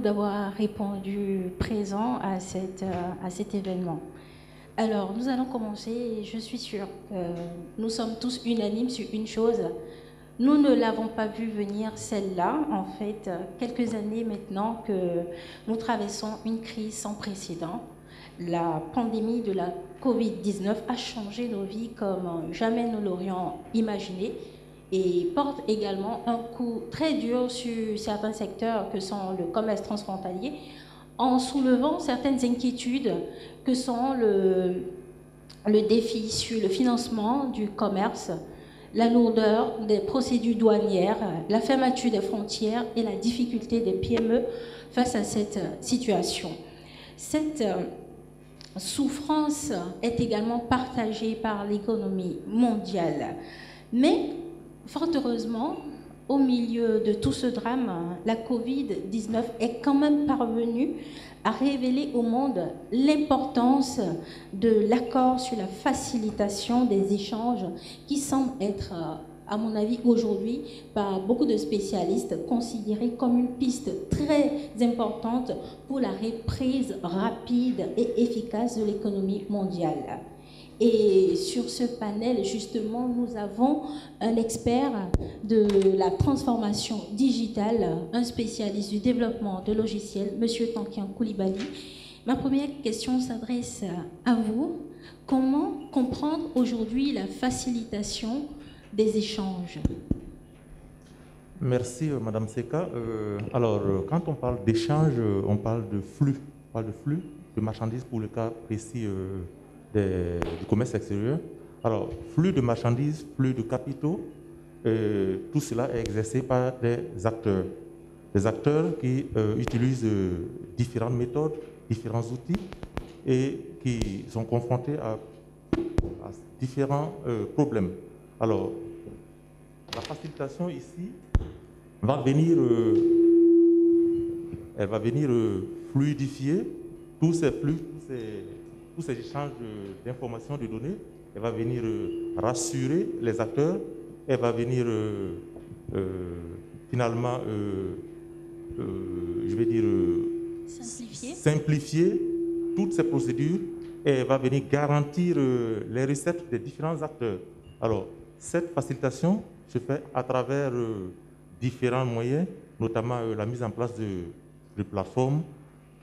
d'avoir répondu présent à, cette, euh, à cet événement. Alors, nous allons commencer. Je suis sûre que nous sommes tous unanimes sur une chose. Nous ne l'avons pas vu venir, celle-là, en fait, quelques années maintenant que nous traversons une crise sans précédent. La pandémie de la Covid-19 a changé nos vies comme jamais nous l'aurions imaginé et porte également un coup très dur sur certains secteurs que sont le commerce transfrontalier, en soulevant certaines inquiétudes que sont le, le défi sur le financement du commerce, la lourdeur des procédures douanières, la fermeture des frontières et la difficulté des PME face à cette situation. Cette euh, souffrance est également partagée par l'économie mondiale. Mais Fort heureusement, au milieu de tout ce drame, la Covid-19 est quand même parvenue à révéler au monde l'importance de l'accord sur la facilitation des échanges qui semble être, à mon avis, aujourd'hui, par beaucoup de spécialistes, considéré comme une piste très importante pour la reprise rapide et efficace de l'économie mondiale. Et sur ce panel, justement, nous avons un expert de la transformation digitale, un spécialiste du développement de logiciels, M. Tankian Koulibaly. Ma première question s'adresse à vous. Comment comprendre aujourd'hui la facilitation des échanges? Merci, euh, Madame Seka. Euh, alors, euh, quand on parle d'échange, on parle de flux, on parle de flux de marchandises pour le cas précis du commerce extérieur. Alors, flux de marchandises, flux de capitaux, euh, tout cela est exercé par des acteurs. Des acteurs qui euh, utilisent euh, différentes méthodes, différents outils et qui sont confrontés à, différents problèmes. Alors, la facilitation ici va venir, elle va venir fluidifier tous ces flux, tous ces tous ces échanges d'informations, de données, elle va venir euh, rassurer les acteurs, elle va venir euh, euh, finalement, je vais dire, simplifier. simplifier. toutes ces procédures et elle va venir garantir les recettes des différents acteurs. Alors, cette facilitation se fait à travers différents moyens, notamment la mise en place de, de plateformes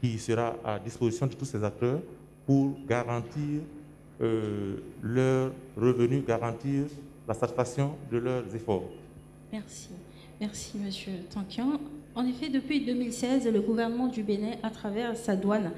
qui sera à disposition de tous ces acteurs pour garantir euh, leurs revenus, garantir la satisfaction de leurs efforts. Merci. Merci, Monsieur Tankian. En effet, depuis 2016, le gouvernement du Bénin, à travers sa douane,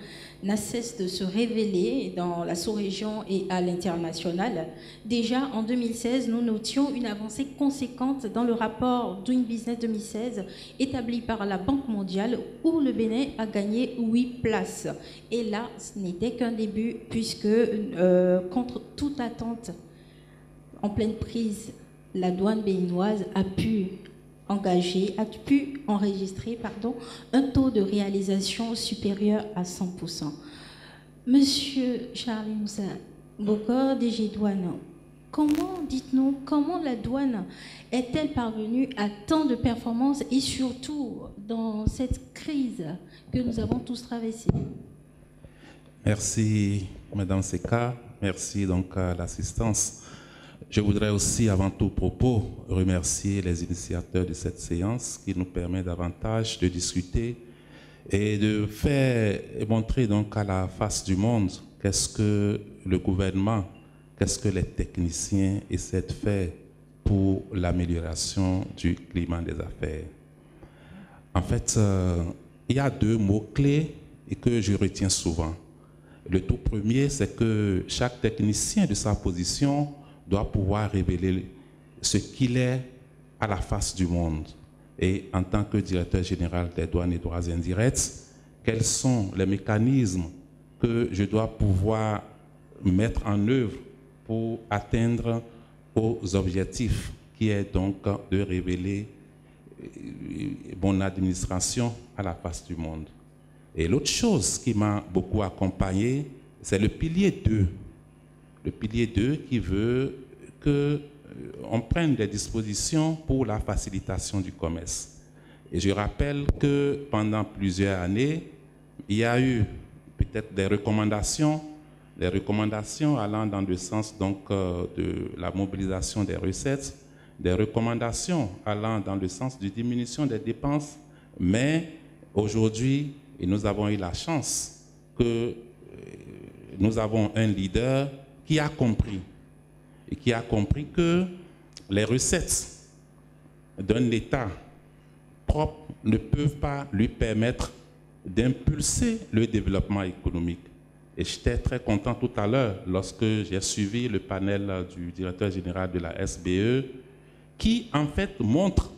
n'a cessé de se révéler dans la sous-région et à l'international. Déjà en 2016, nous notions une avancée conséquente dans le rapport Doing Business 2016 établi par la Banque mondiale où le Bénin a gagné 8 places. Et là, ce n'était qu'un début puisque, euh, contre toute attente, en pleine prise, la douane béninoise a pu engagé a pu enregistrer pardon, un taux de réalisation supérieur à 100%. Monsieur Charles Moussa Bokor, DG Douane, comment, dites-nous, comment la douane est-elle parvenue à tant de performances et surtout dans cette crise que nous avons tous traversée? Merci, Madame Seka. Merci donc à l'assistance. Je voudrais aussi, avant tout propos, remercier les initiateurs de cette séance qui nous permet davantage de discuter et de faire montrer donc à la face du monde qu'est-ce que le gouvernement, qu'est-ce que les techniciens essaient de faire pour l'amélioration du climat des affaires. En fait, euh, il y a deux mots-clés et que je retiens souvent. Le tout premier, c'est que chaque technicien de sa position doit pouvoir révéler ce qu'il est à la face du monde. Et en tant que directeur général des douanes et droits indirects, quels sont les mécanismes que je dois pouvoir mettre en œuvre pour atteindre aux objectifs, qui est donc de révéler euh, mon administration à la face du monde. Et l'autre chose qui m'a beaucoup accompagné, c'est le pilier 2 le pilier 2 qui veut qu'on euh, prenne des dispositions pour la facilitation du commerce. Et je rappelle que pendant plusieurs années, il y a eu peut-être des recommandations, des recommandations allant dans le sens donc euh, de la mobilisation des recettes, des recommandations allant dans le sens de diminution des dépenses, mais aujourd'hui, nous avons eu la chance que euh, nous avons un leader qui a compris et qui a compris que les recettes d'un État propre ne peuvent pas lui permettre d'impulser le développement économique. Et j'étais très content tout à l'heure lorsque j'ai suivi le panel du directeur général de la SBE qui en fait montre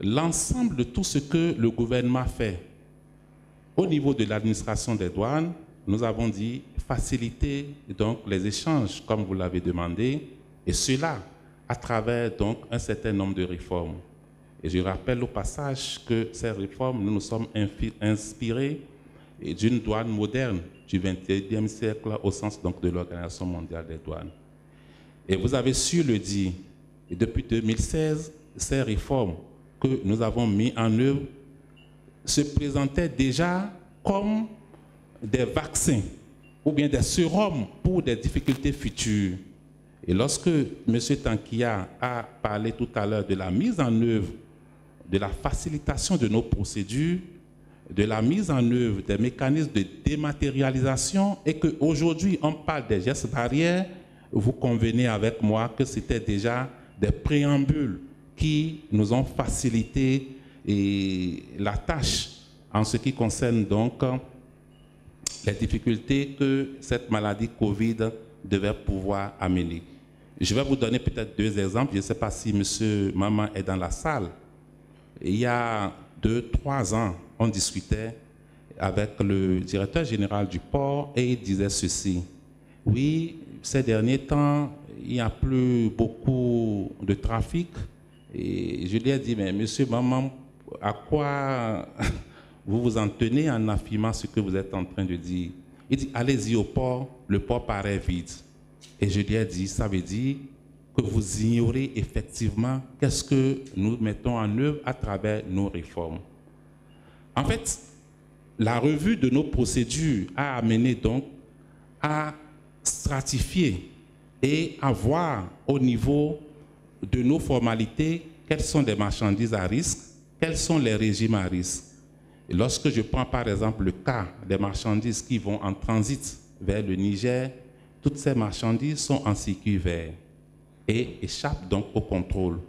l'ensemble de tout ce que le gouvernement fait. Au niveau de l'administration des douanes, nous avons dit faciliter donc les échanges comme vous l'avez demandé et cela à travers donc un certain nombre de réformes. Et je rappelle au passage que ces réformes, nous nous sommes inspirés d'une douane moderne du XXIe siècle au sens donc de l'Organisation mondiale des douanes. Et vous avez su le dire, depuis 2016, ces réformes que nous avons mises en œuvre se présentaient déjà comme des vaccins ou bien des sérums pour des difficultés futures. Et lorsque M. Tankia a parlé tout à l'heure de la mise en œuvre de la facilitation de nos procédures, de la mise en œuvre des mécanismes de dématérialisation et qu'aujourd'hui on parle des gestes barrières, vous convenez avec moi que c'était déjà des préambules qui nous ont facilité la tâche en ce qui concerne donc les difficultés que cette maladie Covid devait pouvoir amener. Je vais vous donner peut-être deux exemples. Je ne sais pas si M. Maman est dans la salle. Il y a deux, trois ans, on discutait avec le directeur général du port et il disait ceci. Oui, ces derniers temps, il n'y a plus beaucoup de trafic. Et je lui ai dit, mais monsieur, maman, à quoi vous vous en tenez en affirmant ce que vous êtes en train de dire Il dit, allez-y au port, le port paraît vide. Et je lui ai dit, ça veut dire que vous ignorez effectivement qu'est-ce que nous mettons en œuvre à travers nos réformes. En fait, la revue de nos procédures a amené donc à stratifier et à voir au niveau de nos formalités quelles sont les marchandises à risque, quels sont les régimes à risque. Lorsque je prends par exemple le cas des marchandises qui vont en transit vers le Niger, toutes ces marchandises sont en circuit vert et échappent donc au contrôle.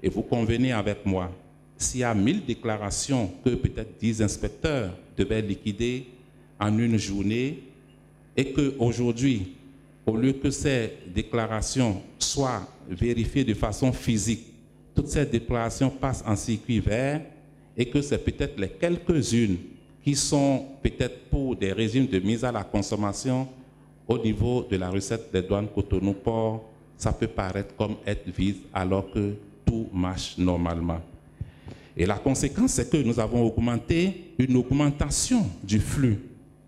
Et vous convenez avec moi, s'il y a 1000 déclarations que peut-être 10 inspecteurs devaient liquider en une journée et qu'aujourd'hui, au lieu que ces déclarations soient vérifiées de façon physique, toutes ces déclarations passent en circuit vert et que c'est peut-être les quelques-unes qui sont peut-être pour des régimes de mise à la consommation au niveau de la recette des douanes Cotonou-Port ça peut paraître comme être vide alors que tout marche normalement. Et la conséquence, c'est que nous avons augmenté une augmentation du flux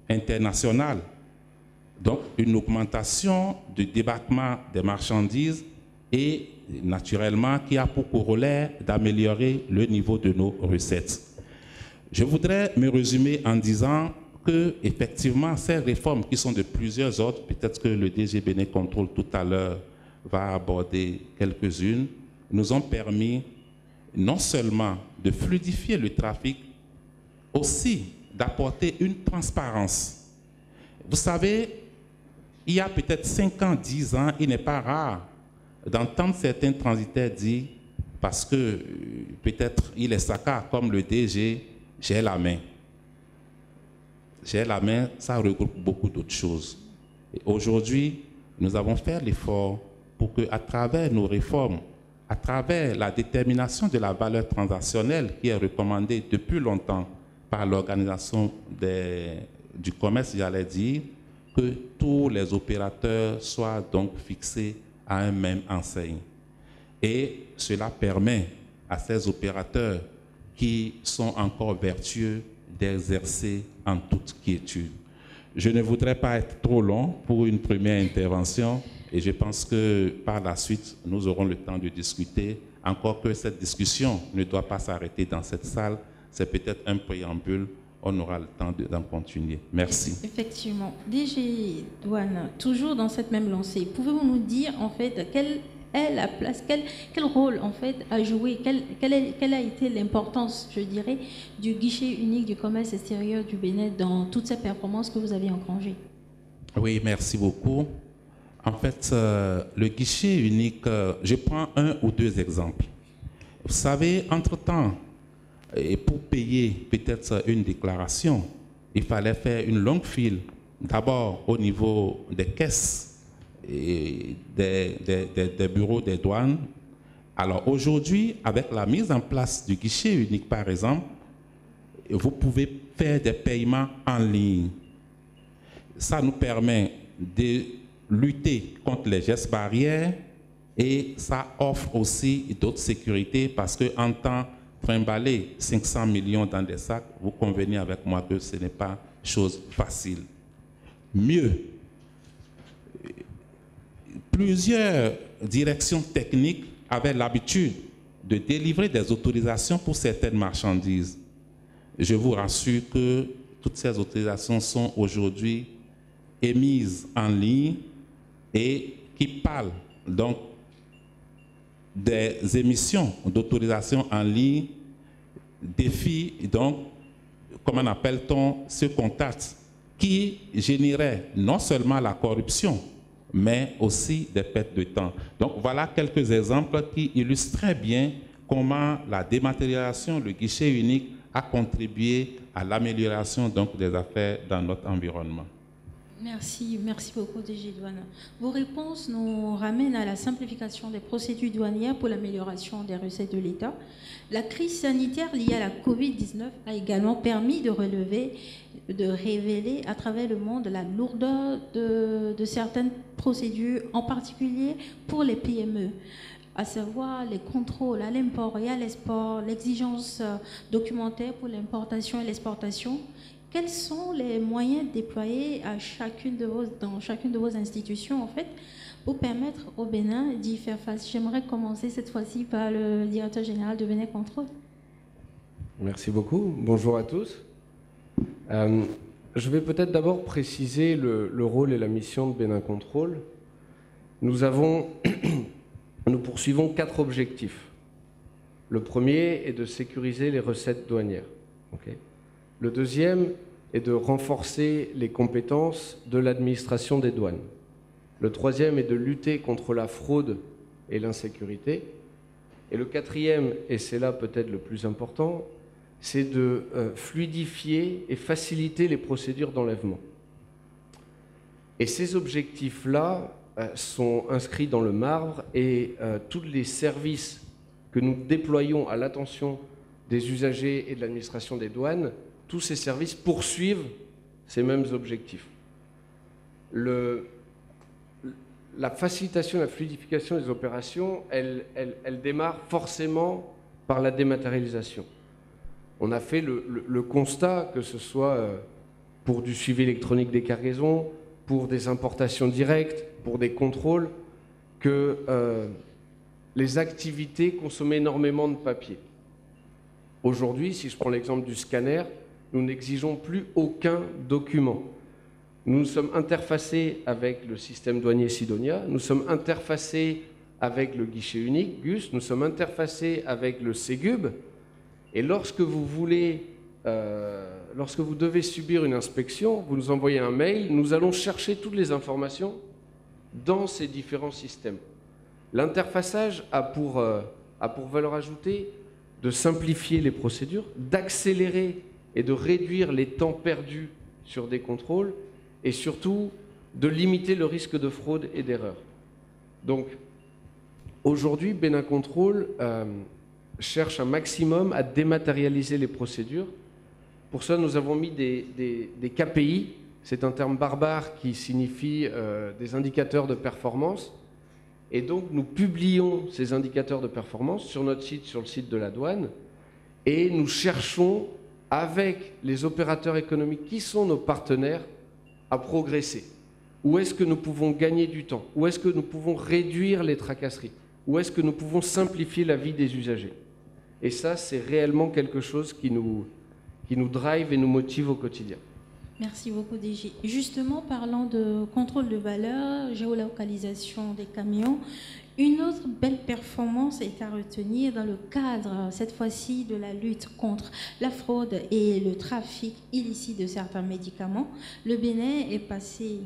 international. Donc, une augmentation du débarquement des marchandises et naturellement qui a pour corollaire d'améliorer le niveau de nos recettes. Je voudrais me résumer en disant que, effectivement, ces réformes qui sont de plusieurs ordres, peut-être que le DG Béné contrôle tout à l'heure va aborder quelques-unes, nous ont permis non seulement de fluidifier le trafic, aussi d'apporter une transparence. Vous savez, il y a peut-être 5 ans, 10 ans, il n'est pas rare d'entendre certains transitaires dire, parce que euh, peut-être il est saccard comme le DG, j'ai la main. J'ai la main, ça regroupe beaucoup d'autres choses. Aujourd'hui, nous avons fait l'effort pour que, à travers nos réformes, à travers la détermination de la valeur transactionnelle qui est recommandée depuis longtemps par l'organisation du commerce, j'allais dire, que tous les opérateurs soient donc fixés à un même enseigne. Et cela permet à ces opérateurs qui sont encore vertueux d'exercer en toute quiétude. Je ne voudrais pas être trop long pour une première intervention. Et je pense que par la suite, nous aurons le temps de discuter, encore que cette discussion ne doit pas s'arrêter dans cette salle, c'est peut-être un préambule. On aura le temps d'en continuer. Merci. Effectivement. DG Douane, toujours dans cette même lancée, pouvez-vous nous dire en fait quelle est la place, quel, quel rôle en fait a joué, quelle, quelle, a été l'importance, je dirais, du guichet unique du commerce extérieur du Bénin dans toutes ces performances que vous avez engrangées? Oui, merci beaucoup. En fait, euh, le guichet unique, euh, je prends un ou deux exemples. Vous savez, entre-temps, et pour payer peut-être une déclaration, il fallait faire une longue file, d'abord au niveau des caisses et des, bureaux des douanes. Alors aujourd'hui, avec la mise en place du guichet unique, par exemple, vous pouvez faire des paiements en ligne. Ça nous permet de lutter contre les gestes barrières et ça offre aussi d'autres sécurités parce qu'en temps trimballer 500 millions dans des sacs, vous convenez avec moi que ce n'est pas chose facile. Mieux, plusieurs directions techniques avaient l'habitude de délivrer des autorisations pour certaines marchandises. Je vous rassure que toutes ces autorisations sont aujourd'hui émises en ligne et qui parlent donc des émissions d'autorisation en ligne défient donc, comment appelle-t-on, ce contact qui générait non seulement la corruption, mais aussi des pertes de temps. Donc voilà quelques exemples qui illustrent très bien comment la dématérialisation, le guichet unique a contribué à l'amélioration des affaires dans notre environnement. Merci, merci beaucoup DG Douane. Vos réponses nous ramènent à la simplification des procédures douanières pour l'amélioration des recettes de l'État. La crise sanitaire liée à la COVID-19 a également permis de relever, de révéler à travers le monde la lourdeur de, de certaines procédures, en particulier pour les PME à savoir les contrôles à l'import et à l'export, l'exigence documentaire pour l'importation et l'exportation, quels sont les moyens déployés chacune de vos, dans chacune de vos institutions, en fait, pour permettre au Bénin d'y faire face? J'aimerais commencer cette fois-ci par le directeur général de Bénin Contrôle. Merci beaucoup. Bonjour à tous. Euh, je vais peut-être d'abord préciser le, le, rôle et la mission de Bénin Contrôle. Nous avons, nous poursuivons quatre objectifs. Le premier est de sécuriser les recettes douanières. Le deuxième est de renforcer les compétences de l'administration des douanes. Le troisième est de lutter contre la fraude et l'insécurité. Et le quatrième, et c'est là peut-être le plus important, c'est de euh, fluidifier et faciliter les procédures d'enlèvement. Et ces objectifs-là euh, sont inscrits dans le marbre et euh, tous les services que nous déployons à l'attention des usagers et de l'administration des douanes tous ces services poursuivent ces mêmes objectifs. la facilitation, la fluidification des opérations, elle, démarre forcément par la dématérialisation. On a fait le, constat, que ce soit euh, pour du suivi électronique des cargaisons, pour des importations directes, pour des contrôles, que euh, les activités consommaient énormément de papier. Aujourd'hui, si je prends l'exemple du scanner, nous n'exigeons plus aucun document. Nous sommes interfacés avec le système douanier Sidonia, nous sommes interfacés avec le guichet unique GUS, nous sommes interfacés avec le Ségub. Et lorsque vous voulez, euh, lorsque vous devez subir une inspection, vous nous envoyez un mail, nous allons chercher toutes les informations dans ces différents systèmes. L'interfaçage a pour, euh, a pour valeur ajoutée de simplifier les procédures, d'accélérer et de réduire les temps perdus sur des contrôles et surtout de limiter le risque de fraude et d'erreur. Donc aujourd'hui, Bénin Contrôle euh, cherche un maximum à dématérialiser les procédures. Pour ça, nous avons mis des, KPI, c'est un terme barbare qui signifie euh, des indicateurs de performance. Et donc, nous publions ces indicateurs de performance sur notre site, sur le site de la douane, et nous cherchons avec les opérateurs économiques qui sont nos partenaires à progresser Où est-ce que nous pouvons gagner du temps? Où est-ce que nous pouvons réduire les tracasseries? Où est-ce que nous pouvons simplifier la vie des usagers? Et ça, c'est réellement quelque chose qui nous, qui nous drive et nous motive au quotidien. Merci beaucoup, DG. Justement, parlant de contrôle de valeur, géolocalisation des camions, une autre belle performance est à retenir dans le cadre, cette fois-ci, de la lutte contre la fraude et le trafic illicite de certains médicaments. Le Bénin est passé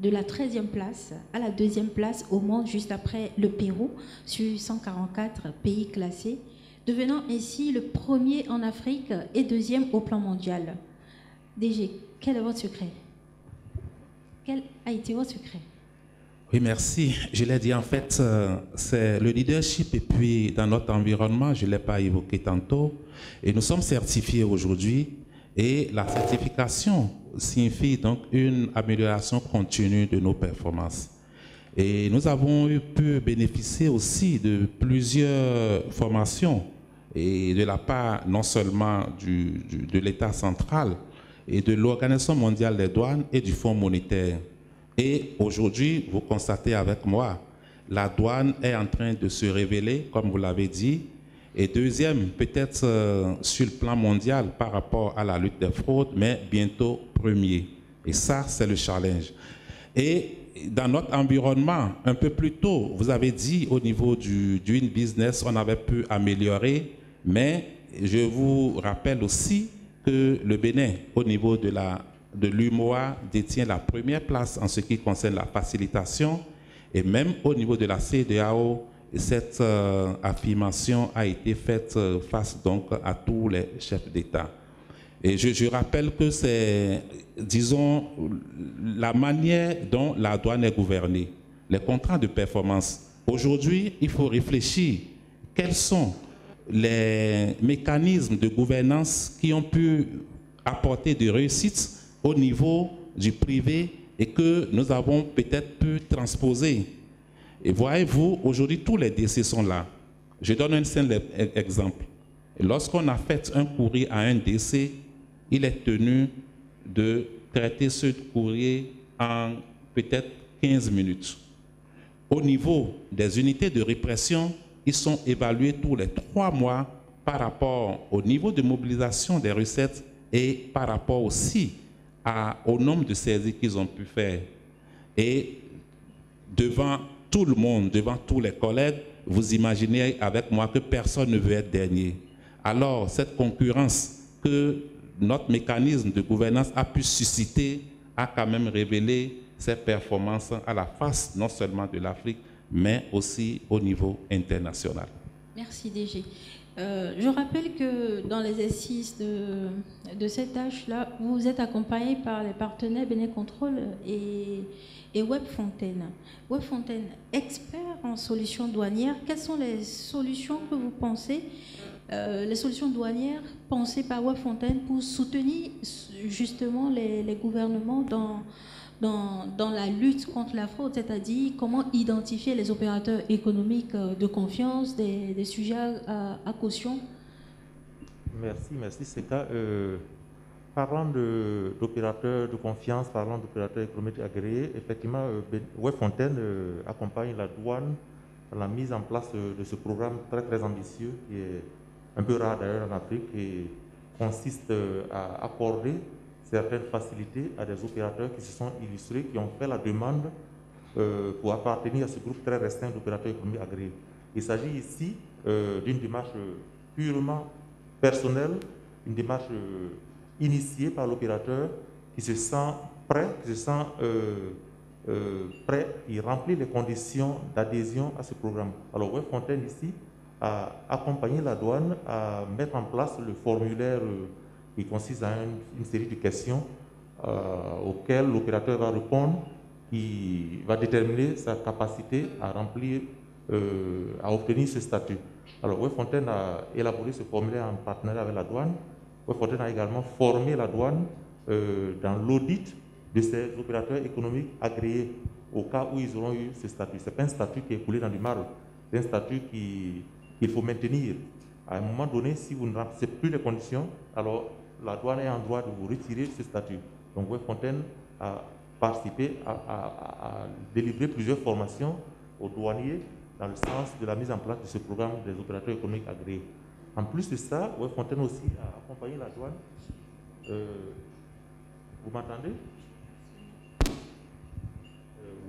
de la 13e place à la deuxième place au monde, juste après le Pérou, sur 144 pays classés, devenant ainsi le premier en Afrique et deuxième au plan mondial. DG, quel est votre secret? Quel a été votre secret? Oui, merci. Je l'ai dit, en fait, euh, c'est le leadership et puis dans notre environnement, je ne l'ai pas évoqué tantôt, et nous sommes certifiés aujourd'hui, et la certification signifie donc une amélioration continue de nos performances. Et nous avons pu bénéficier aussi de plusieurs formations, et de la part non seulement du, de l'État central, et de l'Organisation mondiale des douanes et du Fonds monétaire. Et aujourd'hui, vous constatez avec moi, la douane est en train de se révéler, comme vous l'avez dit. Et deuxième, peut-être euh, sur le plan mondial par rapport à la lutte des fraudes, mais bientôt premier. Et ça, c'est le challenge. Et dans notre environnement, un peu plus tôt, vous avez dit au niveau du, du business, on avait pu améliorer, mais je vous rappelle aussi que le Bénin, au niveau de la de l'UMOA détient la première place en ce qui concerne la facilitation et même au niveau de la CDAO, cette euh, affirmation a été faite euh, face donc à tous les chefs d'État. Et je, je, rappelle que c'est, disons, la manière dont la douane est gouvernée, les contrats de performance. Aujourd'hui, il faut réfléchir quels sont les mécanismes de gouvernance qui ont pu apporter des réussites au niveau du privé et que nous avons peut-être pu transposer. Et voyez-vous, aujourd'hui, tous les décès sont là. Je donne un simple exemple. Lorsqu'on a fait un courrier à un décès, il est tenu de traiter ce courrier en peut-être 15 minutes. Au niveau des unités de répression, ils sont évalués tous les trois mois par rapport au niveau de mobilisation des recettes et par rapport aussi au nombre de saisies qu'ils ont pu faire. Et devant tout le monde, devant tous les collègues, vous imaginez avec moi que personne ne veut être dernier. Alors, cette concurrence que notre mécanisme de gouvernance a pu susciter a quand même révélé ses performances à la face non seulement de l'Afrique, mais aussi au niveau international. Merci DG. Euh, je rappelle que dans l'exercice de, de cette tâche-là, vous êtes accompagné par les partenaires Bénécontrol et, et WebFontaine. WebFontaine, expert en solutions douanières, quelles sont les solutions que vous pensez, euh, les solutions douanières pensées par WebFontaine pour soutenir justement les, les gouvernements dans dans, la lutte contre la fraude, c'est-à-dire comment identifier les opérateurs économiques euh, de confiance, des, sujets à, à, caution Merci, merci. C'est euh, parlant d'opérateurs de, confiance, parlant d'opérateurs économiques agréés, effectivement, euh, ben, Fontaine euh, accompagne la douane dans la mise en place de, ce programme très très ambitieux qui est un peu rare d'ailleurs en Afrique et consiste à accorder certaines facilités à des opérateurs qui se sont illustrés, qui ont fait la demande euh, pour appartenir à ce groupe très restreint d'opérateurs économiques agréés. Il s'agit ici euh, d'une démarche purement personnelle, une démarche euh, initiée par l'opérateur qui se sent prêt, qui se sent prêt, il remplit les conditions d'adhésion à ce programme. Alors, Web Fontaine ici a accompagné la douane à mettre en place le formulaire qui consiste à une, série de questions euh, auxquelles l'opérateur va répondre, qui va déterminer sa capacité à remplir, euh, à obtenir ce statut. Alors, Fontaine a élaboré ce formulaire en partenariat avec la douane. Fontaine a également formé la douane euh, dans l'audit de ces opérateurs économiques agréés au cas où ils auront eu ce statut. Ce n'est pas un statut qui est coulé dans du marbre, c'est un statut qu'il faut maintenir. À un moment donné, si vous ne remplissez plus les conditions, alors la douane est en droit de vous retirer ce statut. Donc, Web Fontaine a participé à, délivrer plusieurs formations aux douaniers dans le sens de la mise en place de ce programme des opérateurs économiques agréés. En plus de ça, Fontaine aussi a accompagné la douane. Euh, vous m'entendez?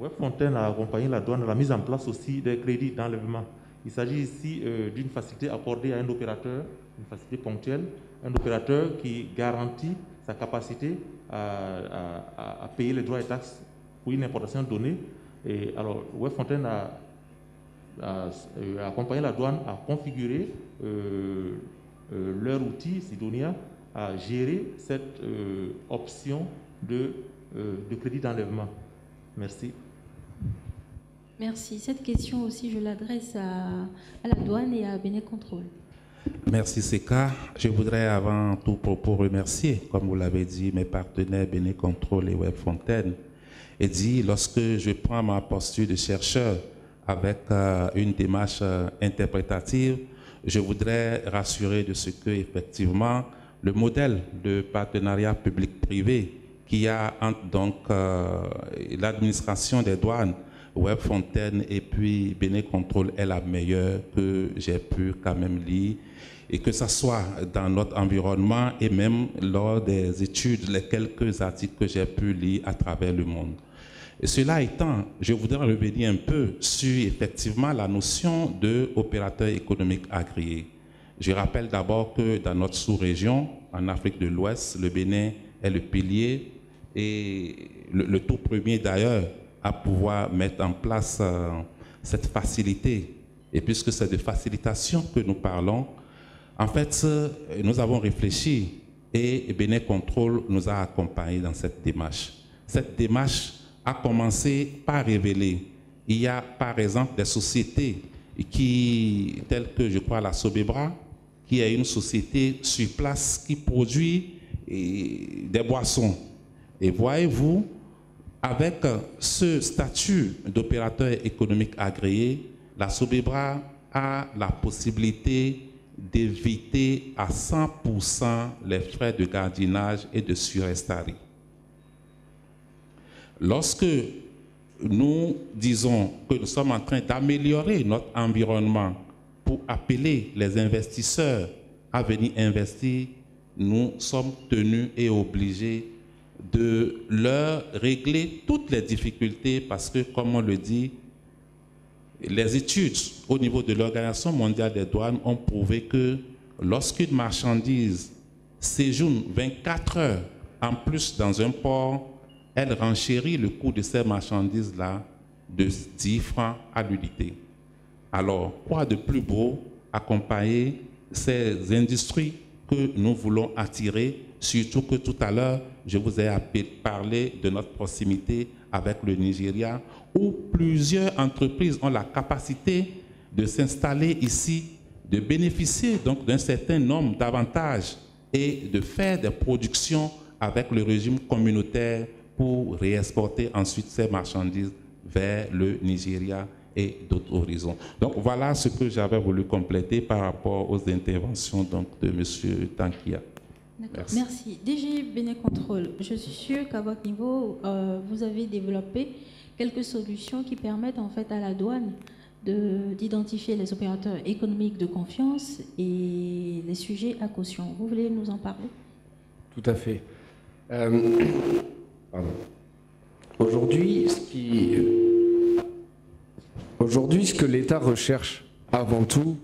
Euh, Fontaine a accompagné la douane à la mise en place aussi des crédits d'enlèvement. Il s'agit ici euh, d'une facilité accordée à un opérateur, une facilité ponctuelle, un opérateur qui garantit sa capacité à, payer les droits et taxes pour une importation donnée. Et alors, Fontaine a, accompagné la douane à configurer euh, euh, leur outil, Sidonia, à gérer cette option de, de crédit d'enlèvement. Merci. Merci. Cette question aussi, je l'adresse à, la douane et à Bénécontrôle. Merci Seka. Je voudrais avant tout propos remercier, comme vous l'avez dit, mes partenaires Bénécontrôle et Webfontaine. Et dit, lorsque je prends ma posture de chercheur avec euh, une démarche euh, interprétative, je voudrais rassurer de ce que, effectivement, le modèle de partenariat public-privé qui a donc euh, l'administration des douanes Webfontaine et puis Béné Control est la meilleure que j'ai pu quand même lire. Et que ce soit dans notre environnement et même lors des études, les quelques articles que j'ai pu lire à travers le monde. Cela étant, je voudrais revenir un peu sur effectivement la notion de opérateur économique agréé. Je rappelle d'abord que dans notre sous-région, en Afrique de l'Ouest, le Bénin est le pilier et le tout premier d'ailleurs à pouvoir mettre en place euh, cette facilité. Et puisque c'est de facilitation que nous parlons, en fait, nous avons réfléchi et Bénin Control nous a accompagnés dans cette démarche. Cette démarche a commencé par révéler. Il y a par exemple des sociétés qui, telles que je crois la Sobebra, qui est une société sur place qui produit des boissons. Et voyez-vous, avec ce statut d'opérateur économique agréé, la Sobebra a la possibilité d'éviter à 100% les frais de gardiennage et de surestarie. Lorsque nous disons que nous sommes en train d'améliorer notre environnement pour appeler les investisseurs à venir investir, nous sommes tenus et obligés de leur régler toutes les difficultés parce que, comme on le dit, les études au niveau de l'Organisation mondiale des douanes ont prouvé que lorsqu'une marchandise séjourne 24 heures en plus dans un port, elle renchérit le coût de ces marchandises-là de 10 francs à l'unité. Alors, quoi de plus beau accompagner ces industries que nous voulons attirer, surtout que tout à l'heure, je vous ai parlé de notre proximité avec le Nigeria, où plusieurs entreprises ont la capacité de s'installer ici, de bénéficier donc d'un certain nombre d'avantages et de faire des productions avec le régime communautaire pour réexporter ensuite ces marchandises vers le Nigeria et d'autres horizons. Donc voilà ce que j'avais voulu compléter par rapport aux interventions donc, de M. Tankia. Merci. Merci. DG Bénécontrôle, je suis sûre qu'à votre niveau, euh, vous avez développé quelques solutions qui permettent en fait à la douane d'identifier les opérateurs économiques de confiance et les sujets à caution. Vous voulez nous en parler? Tout à fait. Euh, aujourd'hui, ce qui, aujourd'hui, ce que l'État recherche avant tout,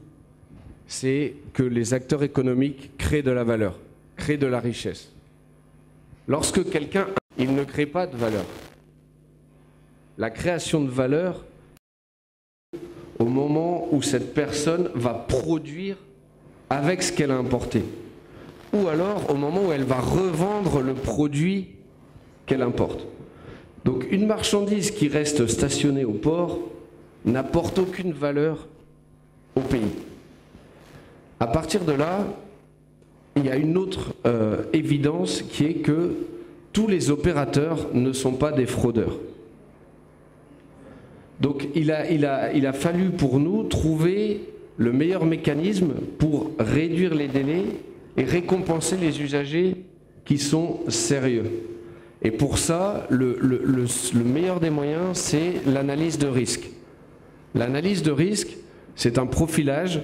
c'est que les acteurs économiques créent de la valeur crée de la richesse. Lorsque quelqu'un, il ne crée pas de valeur. La création de valeur, au moment où cette personne va produire avec ce qu'elle a importé. Ou alors au moment où elle va revendre le produit qu'elle importe. Donc une marchandise qui reste stationnée au port n'apporte aucune valeur au pays. À partir de là, il y a une autre euh, évidence qui est que tous les opérateurs ne sont pas des fraudeurs. Donc il a, il a, il a fallu pour nous trouver le meilleur mécanisme pour réduire les délais et récompenser les usagers qui sont sérieux. Et pour ça, le, le, le meilleur des moyens, c'est l'analyse de risque. L'analyse de risque, c'est un profilage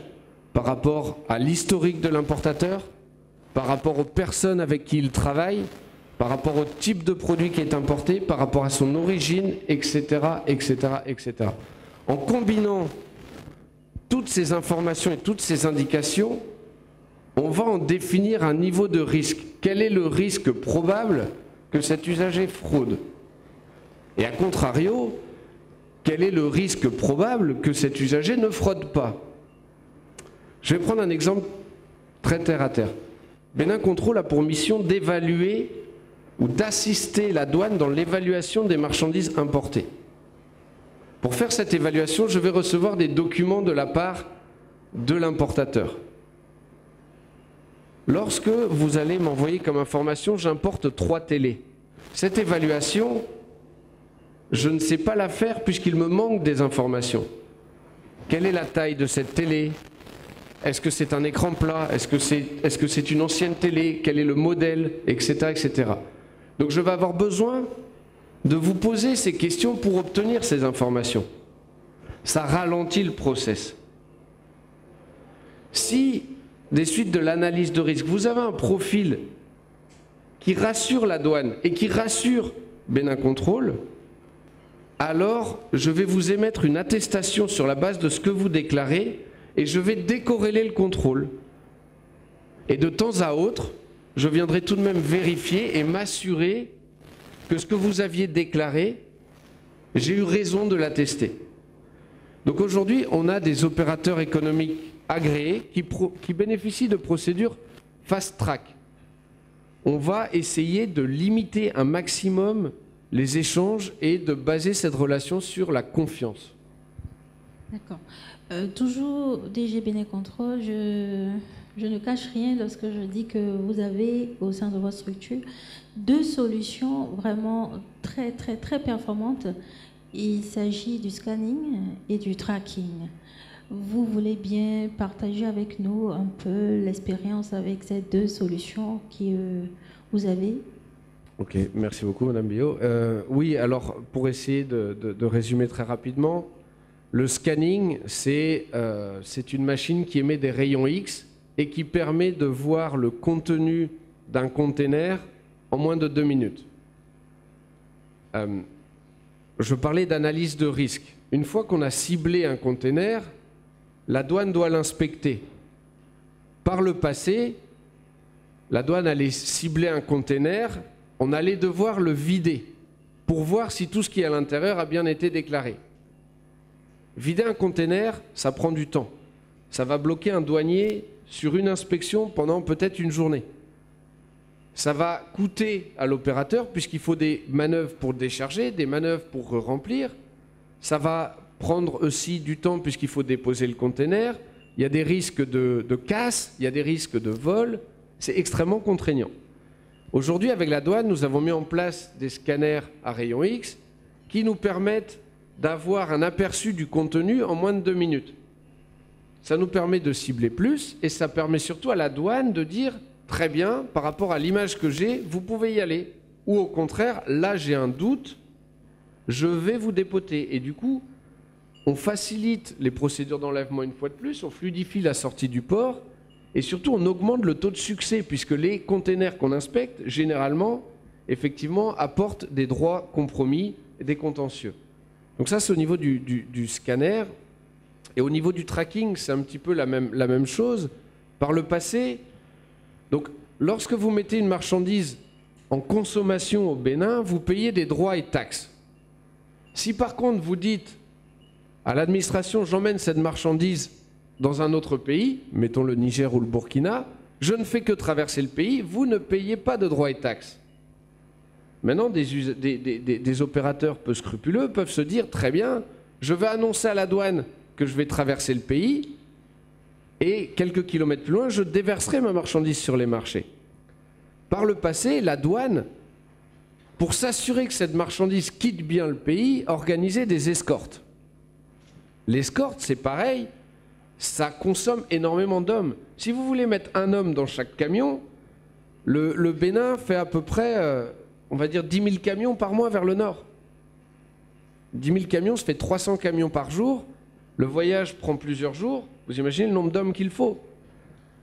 par rapport à l'historique de l'importateur, par rapport aux personnes avec qui il travaille, par rapport au type de produit qui est importé, par rapport à son origine, etc., etc., etc. En combinant toutes ces informations et toutes ces indications, on va en définir un niveau de risque. Quel est le risque probable que cet usager fraude? Et à contrario, quel est le risque probable que cet usager ne fraude pas? Je vais prendre un exemple très terre à terre. Bénin Contrôle a pour mission d'évaluer ou d'assister la douane dans l'évaluation des marchandises importées. Pour faire cette évaluation, je vais recevoir des documents de la part de l'importateur. Lorsque vous allez m'envoyer comme information, j'importe trois télés. Cette évaluation, je ne sais pas la faire puisqu'il me manque des informations. Quelle est la taille de cette télé? Est-ce que c'est un écran plat? Est-ce que c'est est -ce c'est une ancienne télé? Quel est le modèle? Etc. etc. Donc je vais avoir besoin de vous poser ces questions pour obtenir ces informations. Ça ralentit le process. Si, des suites de l'analyse de risque, vous avez un profil qui rassure la douane et qui rassure Bénin Contrôle, alors je vais vous émettre une attestation sur la base de ce que vous déclarez et je vais décorréler le contrôle. Et de temps à autre, je viendrai tout de même vérifier et m'assurer que ce que vous aviez déclaré, j'ai eu raison de l'attester. Donc aujourd'hui, on a des opérateurs économiques agréés qui, qui bénéficient de procédures fast-track. On va essayer de limiter un maximum les échanges et de baser cette relation sur la confiance. D'accord. Euh, toujours DG Control, je, je ne cache rien lorsque je dis que vous avez au sein de votre structure deux solutions vraiment très très très performantes. Il s'agit du scanning et du tracking. Vous voulez bien partager avec nous un peu l'expérience avec ces deux solutions que euh, vous avez Ok, merci beaucoup Madame Bio. Euh, oui, alors pour essayer de, résumer très rapidement, le scanning, euh, c'est une machine qui émet des rayons X et qui permet de voir le contenu d'un container en moins de deux minutes. Euh, je parlais d'analyse de risque. Une fois qu'on a ciblé un container, la douane doit l'inspecter. Par le passé, la douane allait cibler un container, on allait devoir le vider pour voir si tout ce qui est à l'intérieur a bien été déclaré. Vider un container, ça prend du temps. Ça va bloquer un douanier sur une inspection pendant peut-être une journée. Ça va coûter à l'opérateur puisqu'il faut des manœuvres pour décharger, des manœuvres pour remplir. Ça va prendre aussi du temps puisqu'il faut déposer le conteneur. Il y a des risques de, de casse, il y a des risques de vol. C'est extrêmement contraignant. Aujourd'hui, avec la douane, nous avons mis en place des scanners à rayon X qui nous permettent d'avoir un aperçu du contenu en moins de deux minutes. Ça nous permet de cibler plus et ça permet surtout à la douane de dire très bien, par rapport à l'image que j'ai, vous pouvez y aller. Ou au contraire, là j'ai un doute, je vais vous dépoter. Et du coup, on facilite les procédures d'enlèvement une fois de plus, on fluidifie la sortie du port et surtout on augmente le taux de succès puisque les containers qu'on inspecte, généralement, effectivement, apportent des droits compromis et des contentieux. Donc ça, c'est au niveau du, scanner. Et au niveau du tracking, c'est un petit peu la même, chose. Par le passé, lorsque vous mettez une marchandise en consommation au Bénin, vous payez des droits et taxes. Si par contre vous dites à l'administration, j'emmène cette marchandise dans un autre pays, mettons le Niger ou le Burkina, je ne fais que traverser le pays, vous ne payez pas de droits et taxes. Maintenant, des, opérateurs peu scrupuleux peuvent se dire, très bien, je vais annoncer à la douane que je vais traverser le pays et quelques kilomètres plus loin, je déverserai ma marchandise sur les marchés. Par le passé, la douane, pour s'assurer que cette marchandise quitte bien le pays, organisait des escortes. L'escorte, c'est pareil, ça consomme énormément d'hommes. Si vous voulez mettre un homme dans chaque camion, le, Bénin fait à peu près, euh, on va dire, 10 000 camions par mois vers le nord. 10 000 camions, ça fait 300 camions par jour. Le voyage prend plusieurs jours. Vous imaginez le nombre d'hommes qu'il faut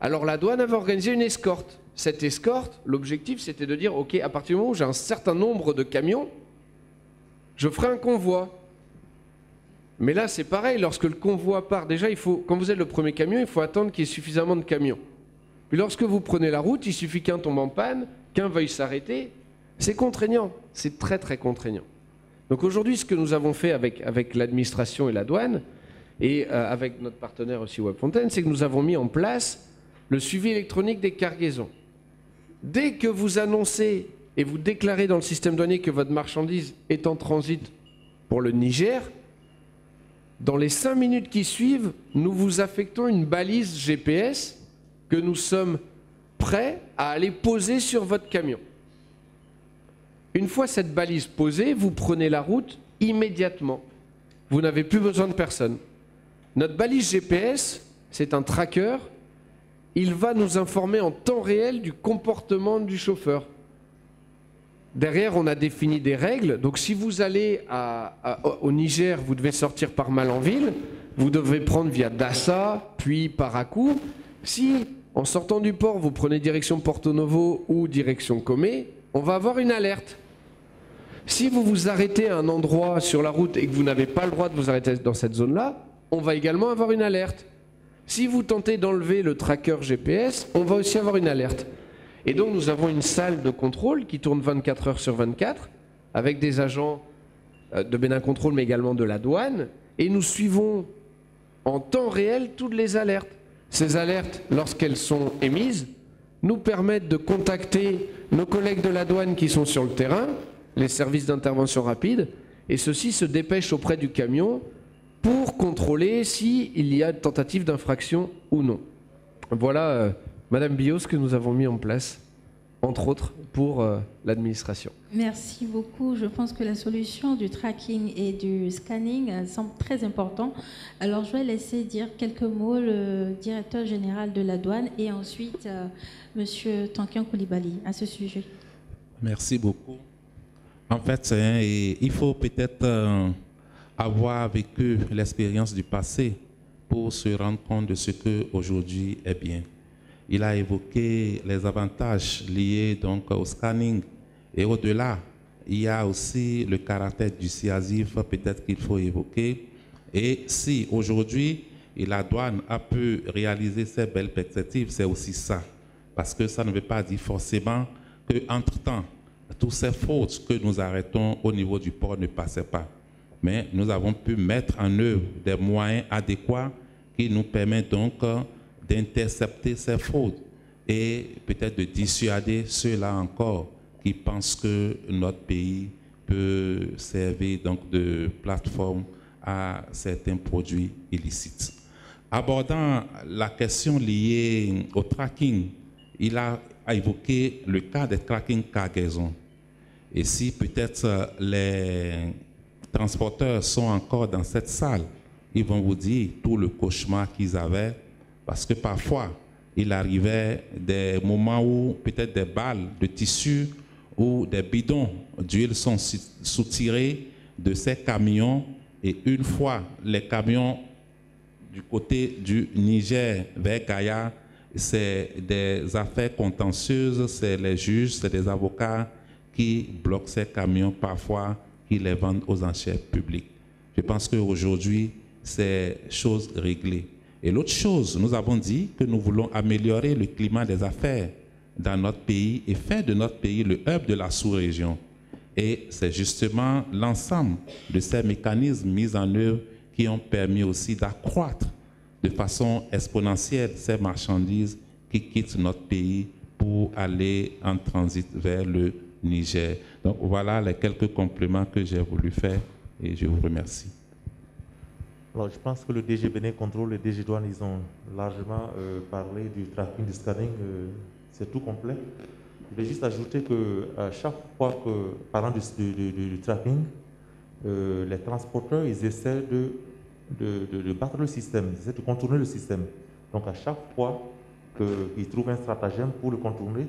Alors la douane avait organisé une escorte. Cette escorte, l'objectif c'était de dire, ok, à partir du moment où j'ai un certain nombre de camions, je ferai un convoi. Mais là, c'est pareil, lorsque le convoi part, déjà, quand vous êtes le premier camion, il faut attendre qu'il y ait suffisamment de camions. Puis lorsque vous prenez la route, il suffit qu'un tombe en panne, qu'un veuille s'arrêter. C'est contraignant, c'est très très contraignant. Donc aujourd'hui, ce que nous avons fait avec, l'administration et la douane, et euh, avec notre partenaire aussi Webfontaine, c'est que nous avons mis en place le suivi électronique des cargaisons. Dès que vous annoncez et vous déclarez dans le système douanier que votre marchandise est en transit pour le Niger, dans les cinq minutes qui suivent, nous vous affectons une balise GPS que nous sommes prêts à aller poser sur votre camion. Une fois cette balise posée, vous prenez la route immédiatement. Vous n'avez plus besoin de personne. Notre balise GPS, c'est un tracker. Il va nous informer en temps réel du comportement du chauffeur. Derrière, on a défini des règles. Donc, si vous allez au Niger, vous devez sortir par Malanville. Vous devez prendre via Dassa, puis Parakou. Si, en sortant du port, vous prenez direction Porto Novo ou direction Comé, on va avoir une alerte. Si vous vous arrêtez à un endroit sur la route et que vous n'avez pas le droit de vous arrêter dans cette zone-là, on va également avoir une alerte. Si vous tentez d'enlever le tracker GPS, on va aussi avoir une alerte. Et donc nous avons une salle de contrôle qui tourne 24 heures sur 24 avec des agents euh, de Bénin Contrôle mais également de la douane et nous suivons en temps réel toutes les alertes. Ces alertes, lorsqu'elles sont émises, nous permettent de contacter nos collègues de la douane qui sont sur le terrain, les services d'intervention rapide, et ceux-ci se dépêchent auprès du camion pour contrôler s'il y a tentative d'infraction ou non. Voilà euh, Madame Bios, ce que nous avons mis en place, entre autres, pour euh, l'administration. Merci beaucoup. Je pense que la solution du tracking et du scanning euh, semble très important. Alors, je vais laisser dire quelques mots le directeur général de la douane et ensuite euh, Monsieur Tankian Koulibaly à ce sujet. Merci beaucoup. En fait, il faut peut-être avoir vécu l'expérience du passé pour se rendre compte de ce que aujourd'hui est bien. Il a évoqué les avantages liés donc au scanning et au-delà, il y a aussi le caractère dissuasif peut-être qu'il faut évoquer. Et si aujourd'hui la douane a pu réaliser ces belles perspectives, c'est aussi ça. Parce que ça ne veut pas dire forcément qu'entre-temps, toutes ces fautes que nous arrêtons au niveau du port ne passaient pas. Mais nous avons pu mettre en œuvre des moyens adéquats qui nous permettent donc d'intercepter ces fraudes et peut-être de dissuader ceux-là encore qui pensent que notre pays peut servir donc de plateforme à certains produits illicites. Abordant la question liée au tracking, il a évoqué le cas des tracking cargaison. Et si peut-être les transporteurs sont encore dans cette salle, ils vont vous dire tout le cauchemar qu'ils avaient parce que parfois, il arrivait des moments où peut-être des balles de tissu ou des bidons d'huile sont soutirés de ces camions et une fois les camions du côté du Niger vers Gaïa, c'est des affaires contentieuses, c'est les juges, c'est des avocats qui bloquent ces camions parfois, qui les vendent aux enchères publiques. Je pense qu'aujourd'hui, c'est chose réglée. Et l'autre chose, nous avons dit que nous voulons améliorer le climat des affaires dans notre pays et faire de notre pays le hub de la sous-région. Et c'est justement l'ensemble de ces mécanismes mis en œuvre qui ont permis aussi d'accroître de façon exponentielle ces marchandises qui quittent notre pays pour aller en transit vers le Niger. Donc voilà les quelques compléments que j'ai voulu faire et je vous remercie. Alors, je pense que le DG Bénin Contrôle et le DG Douane, ils ont largement euh, parlé du tracking, du scanning. Euh, c'est tout complet. Je vais juste ajouter que à chaque fois que, parlant du, du, euh, les transporteurs, ils essaient de, de, battre le système, ils essaient de contourner le système. Donc, à chaque fois qu'ils trouvent un stratagème pour le contourner,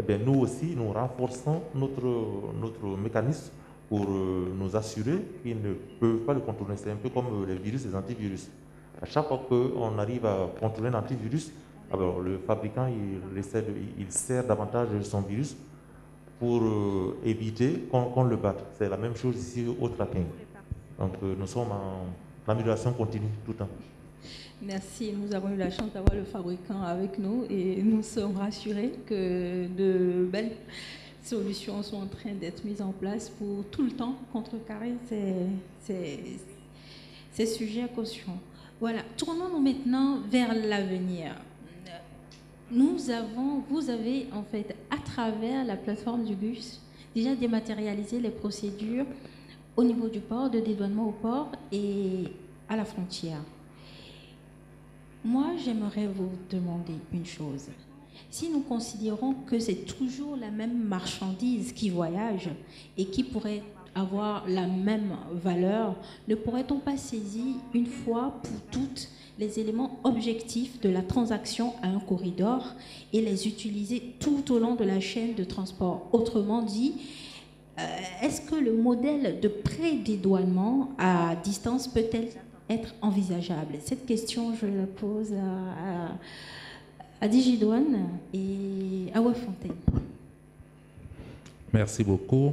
eh bien, nous aussi, nous renforçons notre, notre mécanisme pour euh, nous assurer qu'ils ne peuvent pas le contourner. C'est un peu comme euh, les virus, les antivirus. À chaque fois qu'on arrive à contrôler un antivirus, alors le fabricant il, essaie il sert davantage son virus pour euh, éviter qu'on le batte. C'est la même chose ici au tracking. Donc nous sommes en amélioration continue tout le temps. Merci. Nous avons eu la chance d'avoir le fabricant avec nous et nous sommes rassurés que de belles solutions sont en train d'être mises en place pour tout le temps contrecarrer ces, ces sujets à caution. Voilà. Tournons-nous maintenant vers l'avenir. Nous avons, vous avez en fait, à travers la plateforme du GUS, déjà dématérialisé les procédures au niveau du port, de dédouanement au port et à la frontière. Moi, j'aimerais vous demander une chose. Si nous considérons que c'est toujours la même marchandise qui voyage et qui pourrait avoir la même valeur, ne pourrait-on pas saisir une fois pour toutes les éléments objectifs de la transaction à un corridor et les utiliser tout au long de la chaîne de transport? Autrement dit, est-ce que le modèle de pré-dédouanement à distance peut-elle être envisageable? Cette question, je la pose à, à, Digidouane et à Wafontaine. Merci beaucoup.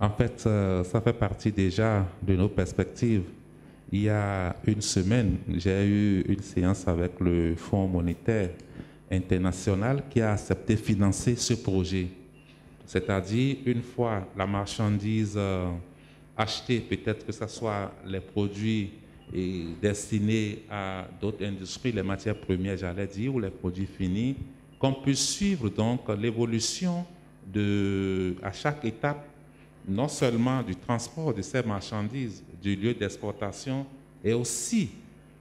En fait, euh, ça fait partie déjà de nos perspectives il y a une semaine, j'ai eu une séance avec le Fonds monétaire international qui a accepté de financer ce projet. C'est-à-dire, une fois la marchandise euh, achetée, peut-être que ce soit les produits destinés à d'autres industries, les matières premières, j'allais dire, ou les produits finis, qu'on puisse suivre donc l'évolution à chaque étape, non seulement du transport de ces marchandises, du lieu d'exportation et aussi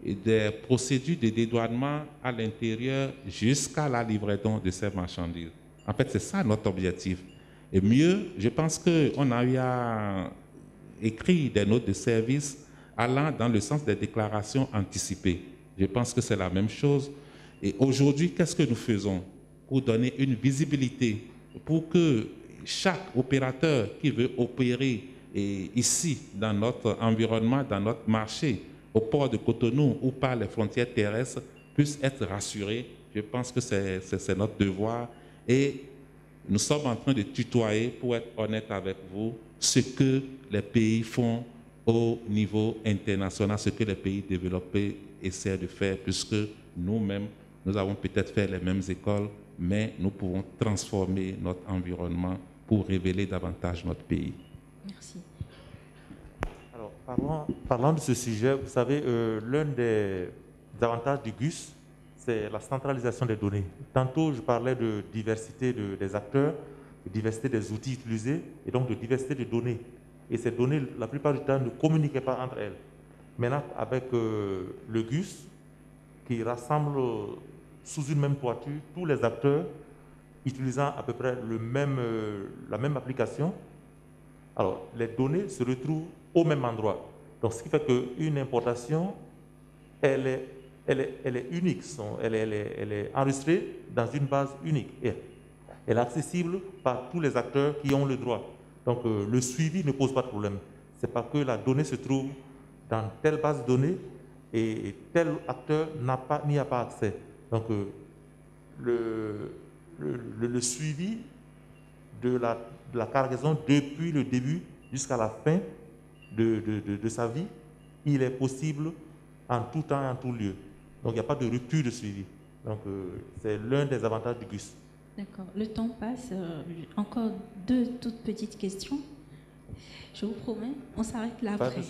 des procédures de dédouanement à l'intérieur jusqu'à la livraison de ces marchandises. En fait, c'est ça notre objectif. Et mieux, je pense qu'on a eu à écrire des notes de service allant dans le sens des déclarations anticipées. Je pense que c'est la même chose. Et aujourd'hui, qu'est-ce que nous faisons pour donner une visibilité, pour que chaque opérateur qui veut opérer ici, dans notre environnement, dans notre marché, au port de Cotonou ou par les frontières terrestres, puissent être rassurés. Je pense que c'est notre devoir. Et nous sommes en train de tutoyer, pour être honnête avec vous, ce que les pays font au niveau international, ce que les pays développés essaient de faire, puisque nous-mêmes, nous avons peut-être fait les mêmes écoles, mais nous pouvons transformer notre environnement pour révéler davantage notre pays. Merci. Alors, parlant, de ce sujet, vous savez, euh, l'un des avantages du GUS, c'est la centralisation des données. Tantôt, je parlais de diversité des acteurs, de diversité des outils utilisés, et donc de diversité des données. Et ces données, la plupart du temps, ne communiquaient pas entre elles. Maintenant, avec euh, le GUS, qui rassemble sous une même toiture tous les acteurs utilisant à peu près le même, euh, la même application, alors, les données se retrouvent au même endroit. Donc, ce qui fait qu'une importation, elle est, elle est, unique, elle, est, enregistrée dans une base unique. Et elle est accessible par tous les acteurs qui ont le droit. Donc, euh, le suivi ne pose pas de problème. C'est pas que la donnée se trouve dans telle base de données et tel acteur n'y a pas accès. Donc, euh, le, suivi de la cargaison depuis le début jusqu'à la fin de, de, sa vie, il est possible en tout temps, en tout lieu. Donc il n'y a pas de rupture de suivi. Donc euh, c'est l'un des avantages du GUS. D'accord. Le temps passe. Euh, encore deux toutes petites questions. Je vous promets, on s'arrête là après.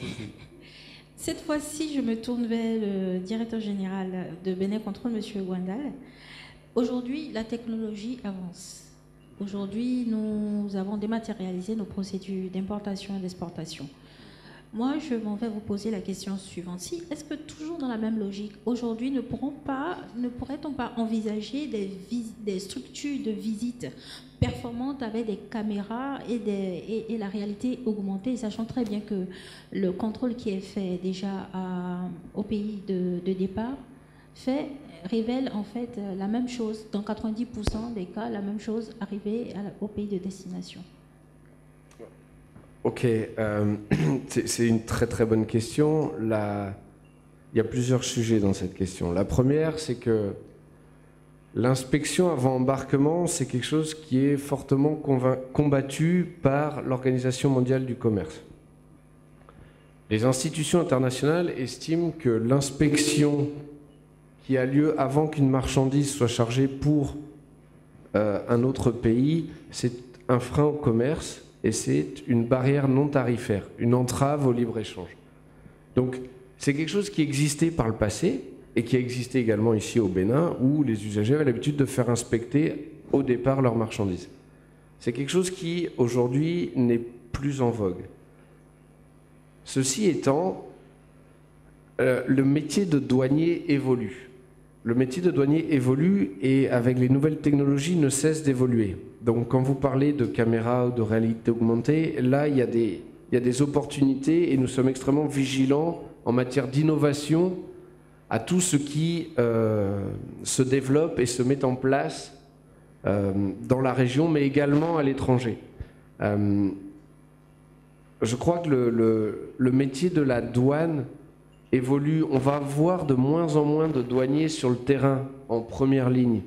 Cette fois-ci, je me tourne vers le directeur général de Bénin Contrôle, M. Gwandal. Aujourd'hui, la technologie avance. Aujourd'hui, nous avons dématérialisé nos procédures d'importation et d'exportation. Moi, je m'en vais vous poser la question suivante. Si, est-ce que toujours dans la même logique, aujourd'hui, ne, pas, ne pourrait-on pas envisager des, des, structures de visite performantes avec des caméras et, des, et, la réalité augmentée, sachant très bien que le contrôle qui est fait déjà au pays de, départ fait révèle en fait la même chose, dans 90% des cas, la même chose arrivée au pays de destination Ok, euh, c'est une très très bonne question. Il y a plusieurs sujets dans cette question. La première, c'est que l'inspection avant embarquement, c'est quelque chose qui est fortement combattu par l'Organisation mondiale du commerce. Les institutions internationales estiment que l'inspection qui a lieu avant qu'une marchandise soit chargée pour euh, un autre pays, c'est un frein au commerce et c'est une barrière non tarifaire, une entrave au libre-échange. Donc c'est quelque chose qui existait par le passé et qui a existé également ici au Bénin où les usagers avaient l'habitude de faire inspecter au départ leurs marchandises. C'est quelque chose qui aujourd'hui n'est plus en vogue. Ceci étant, euh, le métier de douanier évolue. Le métier de douanier évolue et avec les nouvelles technologies ne cesse d'évoluer. Donc quand vous parlez de caméras ou de réalité augmentée, là il y, a des, opportunités et nous sommes extrêmement vigilants en matière d'innovation à tout ce qui euh, se développe et se met en place euh, dans la région, mais également à l'étranger. Euh, je crois que le, métier de la douane évolue. On va voir de moins en moins de douaniers sur le terrain en première ligne.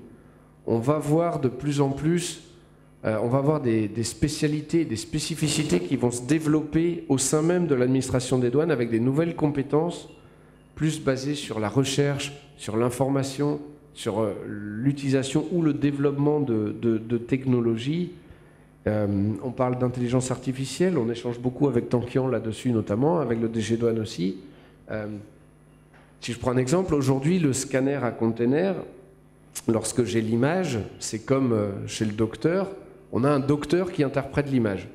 On va voir de plus en plus, euh, on va voir des, spécialités, des spécificités qui vont se développer au sein même de l'administration des douanes avec des nouvelles compétences plus basées sur la recherche, sur l'information, sur euh, l'utilisation ou le développement de, technologies euh, on parle d'intelligence artificielle, on échange beaucoup avec Tankian là-dessus notamment, avec le DG Douane aussi. Euh, si je prends un exemple, aujourd'hui le scanner à container, lorsque j'ai l'image, c'est comme euh, chez le docteur, on a un docteur qui interprète l'image.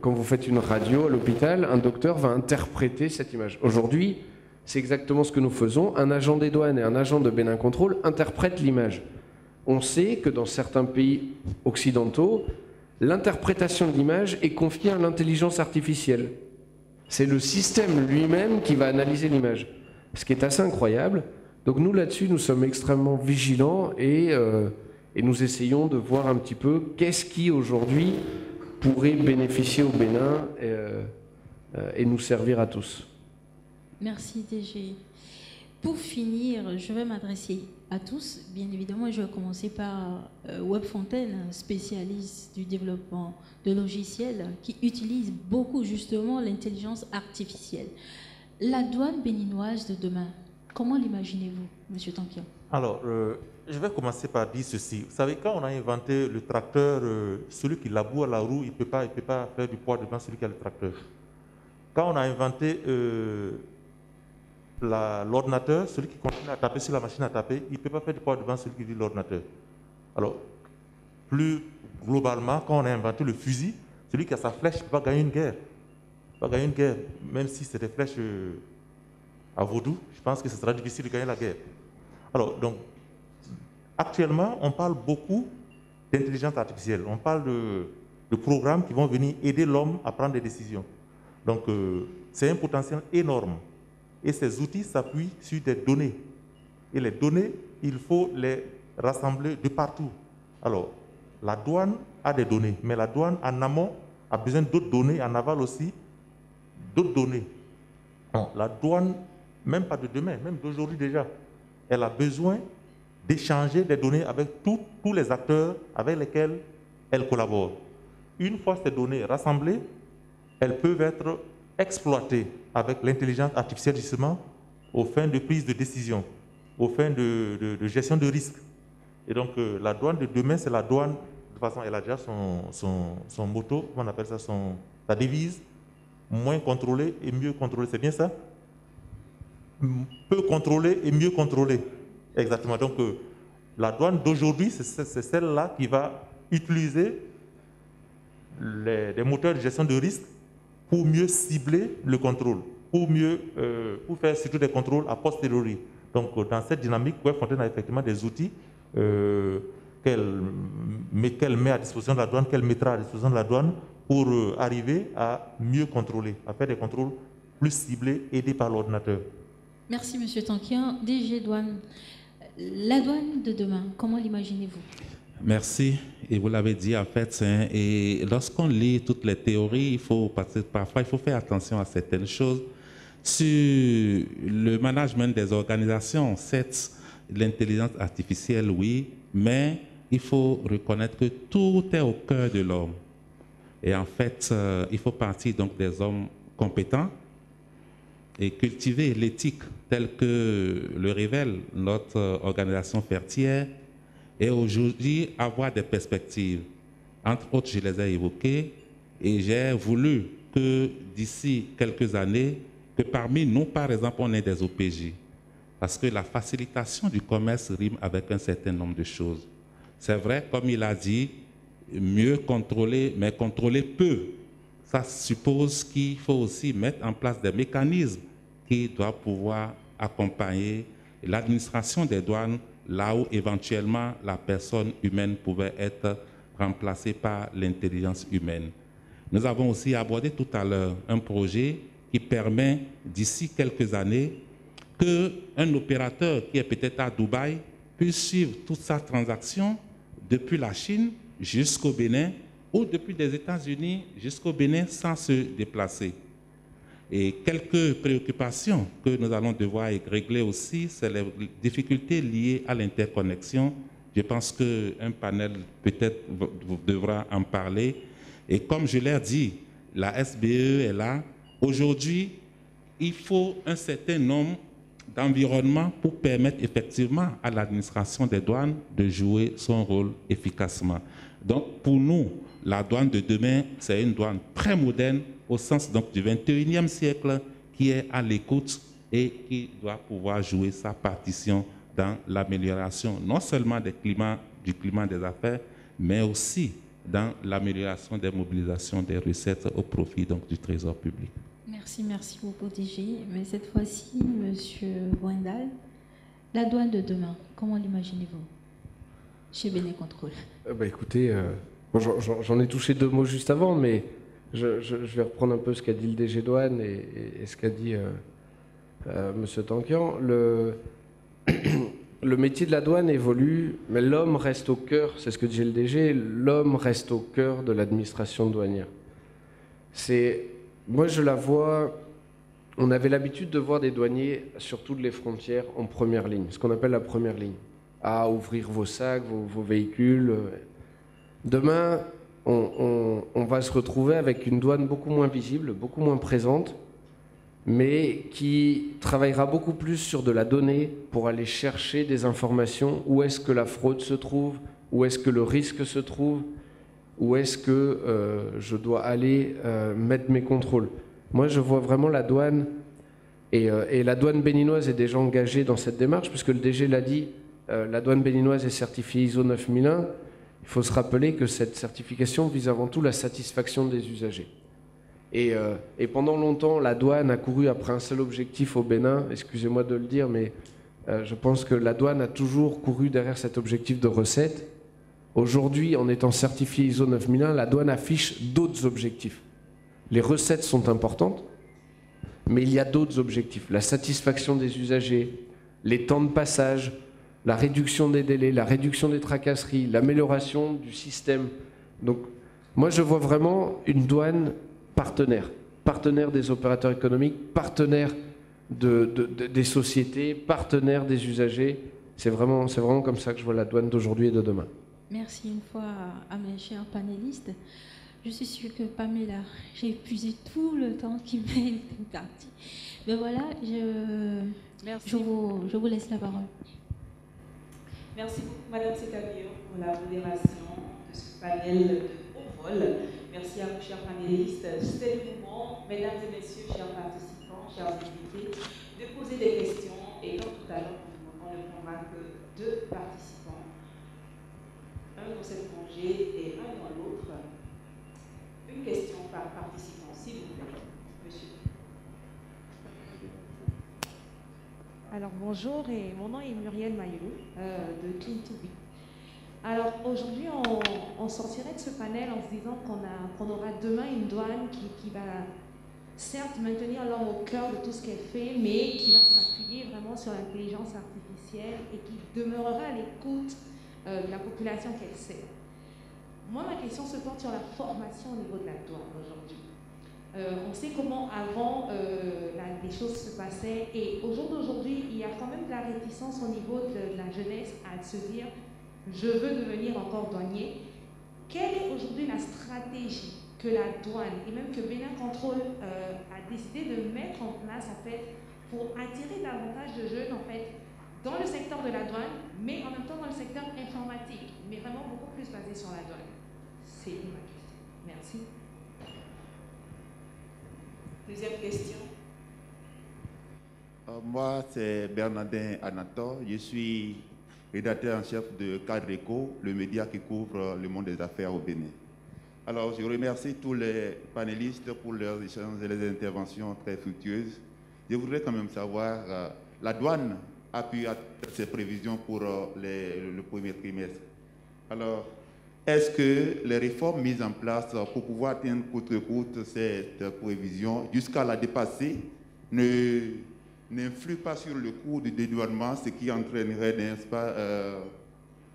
Quand vous faites une radio à l'hôpital, un docteur va interpréter cette image. Aujourd'hui, c'est exactement ce que nous faisons. Un agent des douanes et un agent de Bénin Control interprètent l'image. On sait que dans certains pays occidentaux, l'interprétation de l'image est confiée à l'intelligence artificielle. C'est le système lui-même qui va analyser l'image, ce qui est assez incroyable. Donc nous là-dessus, nous sommes extrêmement vigilants et, euh, nous essayons de voir un petit peu qu'est-ce qui aujourd'hui pourrait bénéficier au Bénin et, euh, et nous servir à tous. Merci DG. Pour finir, je vais m'adresser à tous. Bien évidemment, je vais commencer par euh, Webfontaine, spécialiste du développement de logiciels qui utilise beaucoup justement l'intelligence artificielle. La douane béninoise de demain, comment l'imaginez-vous, Monsieur Tankian? Alors, euh, je vais commencer par dire ceci. Vous savez, quand on a inventé le tracteur, euh, celui qui laboure la roue, il ne peut, pas, peut pas faire du poids devant celui qui a le tracteur. Quand on a inventé l'ordinateur, celui qui continue à taper sur la machine à taper, il ne peut pas faire du poids devant celui qui dit l'ordinateur. Alors, plus globalement, quand on a inventé le fusil, celui qui a sa flèche ne peut pas gagner une guerre. pas gagner une guerre, même si c'est des flèches euh, à vaudou, je pense que ce sera difficile de gagner la guerre. Alors, donc, actuellement, on parle beaucoup d'intelligence artificielle. On parle de, programmes qui vont venir aider l'homme à prendre des décisions. Donc, euh, c'est un potentiel énorme. Et ces outils s'appuient sur des données. Et les données, il faut les rassembler de partout. Alors, la douane a des données, mais la douane en amont a besoin d'autres données, en aval aussi d'autres données. la douane, même pas de demain, même d'aujourd'hui déjà, elle a besoin d'échanger des données avec tous les acteurs avec lesquels elle collabore. Une fois ces données rassemblées, elles peuvent être exploitées avec l'intelligence artificielle justement aux fins de prise de décision, aux fins de, gestion de risque. Et donc euh, la douane de demain, c'est la douane, de toute façon, elle a déjà son, son, son moto, on appelle ça son, sa devise, moins contrôlée et mieux contrôlée, c'est bien ça? Peu contrôlée et mieux contrôlée. Exactement. Donc euh, la douane d'aujourd'hui, c'est celle-là qui va utiliser les, les moteurs de gestion de risque pour mieux cibler le contrôle, pour mieux euh, pour faire surtout des contrôles a posteriori. Donc, dans cette dynamique, Webfontaine a effectivement des outils euh, qu'elle met, à disposition de la douane, qu'elle mettra à disposition de la douane pour euh, arriver à mieux contrôler, à faire des contrôles plus ciblés, aidés par l'ordinateur. Merci, Monsieur Tanquian. DG Douane, la douane de demain, comment l'imaginez-vous? Merci. Et vous l'avez dit, en fait, et lorsqu'on lit toutes les théories, il faut, parfois, il faut faire attention à certaines choses. Sur le management des organisations, c'est l'intelligence artificielle, oui, mais il faut reconnaître que tout est au cœur de l'homme. Et en fait, euh, il faut partir donc des hommes compétents et cultiver l'éthique telle que le révèle notre organisation fertière et aujourd'hui avoir des perspectives. Entre autres, je les ai évoquées et j'ai voulu que d'ici quelques années, que parmi nous, par exemple, on ait des OPJ. Parce que la facilitation du commerce rime avec un certain nombre de choses. C'est vrai, comme il a dit, mieux contrôler, mais contrôler peu. Ça suppose qu'il faut aussi mettre en place des mécanismes qui doivent pouvoir accompagner l'administration des douanes là où éventuellement la personne humaine pouvait être remplacée par l'intelligence humaine. Nous avons aussi abordé tout à l'heure un projet qui permet d'ici quelques années qu'un opérateur qui est peut-être à Dubaï puisse suivre toute sa transaction depuis la Chine jusqu'au Bénin ou depuis les États-Unis jusqu'au Bénin sans se déplacer. Et quelques préoccupations que nous allons devoir régler aussi, c'est les difficultés liées à l'interconnexion. Je pense qu'un panel peut-être devra en parler. Et comme je l'ai dit, la SBE est là. Aujourd'hui, il faut un certain nombre d'environnements pour permettre effectivement à l'administration des douanes de jouer son rôle efficacement. Donc pour nous, la douane de demain, c'est une douane très moderne au sens donc du 21e siècle qui est à l'écoute et qui doit pouvoir jouer sa partition dans l'amélioration non seulement des climats, du climat des affaires, mais aussi dans l'amélioration des mobilisations des recettes au profit donc, du trésor public. Merci, merci beaucoup, DG. Mais cette fois-ci, Monsieur Wendal, la douane de demain, comment l'imaginez-vous? Chez Béné Contrôle euh, bah, Écoutez, euh, j'en ai touché deux mots juste avant, mais je, vais reprendre un peu ce qu'a dit le DG Douane et, ce qu'a dit euh, euh M. Tankian. Le, métier de la douane évolue, mais l'homme reste au cœur, c'est ce que dit le DG, l'homme reste au cœur de l'administration douanière. C'est, moi je la vois, on avait l'habitude de voir des douaniers sur toutes les frontières en première ligne, ce qu'on appelle la première ligne, à ouvrir vos sacs, vos véhicules. Demain, on, va se retrouver avec une douane beaucoup moins visible, beaucoup moins présente, mais qui travaillera beaucoup plus sur de la donnée pour aller chercher des informations, où est-ce que la fraude se trouve, où est-ce que le risque se trouve, où est-ce que euh, je dois aller euh, mettre mes contrôles? Moi, je vois vraiment la douane, et, euh, et, la douane béninoise est déjà engagée dans cette démarche, puisque le DG l'a dit, la douane béninoise est certifiée ISO 9001. Il faut se rappeler que cette certification vise avant tout la satisfaction des usagers. Et, euh, pendant longtemps, la douane a couru après un seul objectif au Bénin, excusez-moi de le dire, mais euh, je pense que la douane a toujours couru derrière cet objectif de recette. Aujourd'hui, en étant certifié ISO 9001, la douane affiche d'autres objectifs. Les recettes sont importantes, mais il y a d'autres objectifs. La satisfaction des usagers, les temps de passage, la réduction des délais, la réduction des tracasseries, l'amélioration du système. Donc, moi, je vois vraiment une douane partenaire, partenaire des opérateurs économiques, partenaire des sociétés, partenaire des usagers. C'est vraiment, c'est vraiment comme ça que je vois la douane d'aujourd'hui et de demain. Merci une fois à mes chers panélistes. Je suis sûre que Pamela, j'ai épuisé tout le temps qui m'est imparti. Mais voilà, je, je, vous, je vous laisse la parole. Merci beaucoup, Madame Secavio, pour la modération de ce panel de haut vol. Merci à vous, chers panélistes. C'est le moment, mesdames et messieurs, chers participants, chers invités, de poser des questions. Et comme tout à l'heure, on ne prendra que deux participants, un dans cette congé et un dans l'autre. Une question par participant, s'il vous plaît. Alors bonjour, et mon nom est Muriel Maillot euh, de Clean2Be. Alors aujourd'hui, on, sortirait de ce panel en se disant qu'on aura demain une douane qui, va certes maintenir l'homme au cœur de tout ce qu'elle fait, mais qui va s'appuyer vraiment sur l'intelligence artificielle et qui demeurera à l'écoute euh, de la population qu'elle sert. Moi, ma question se porte sur la formation au niveau de la douane aujourd'hui. Euh, on sait comment avant euh, les choses se passaient et au jour d'aujourd'hui, il y a quand même de la réticence au niveau de, la jeunesse à se dire je veux devenir encore douanier. Quelle est aujourd'hui la stratégie que la douane et même que Bénin Control euh, a décidé de mettre en place en fait, pour attirer davantage de jeunes en fait, dans le secteur de la douane, mais en même temps dans le secteur informatique, mais vraiment beaucoup plus basé sur la douane? C'est ma question. Merci. Deuxième question. Euh, moi, c'est Bernardin Anator. Je suis rédacteur en chef de Cadreco, le média qui couvre le monde des affaires au Bénin. Alors, je remercie tous les panélistes pour leurs échanges et les interventions très fructueuses. Je voudrais quand même savoir, euh, la douane a pu atteindre ses prévisions pour euh, le premier trimestre. Alors, est-ce que les réformes mises en place pour pouvoir atteindre coûte que coûte cette prévision jusqu'à la dépasser n'influent pas sur le coût du dédouanement, ce qui entraînerait, n'est-ce pas, euh,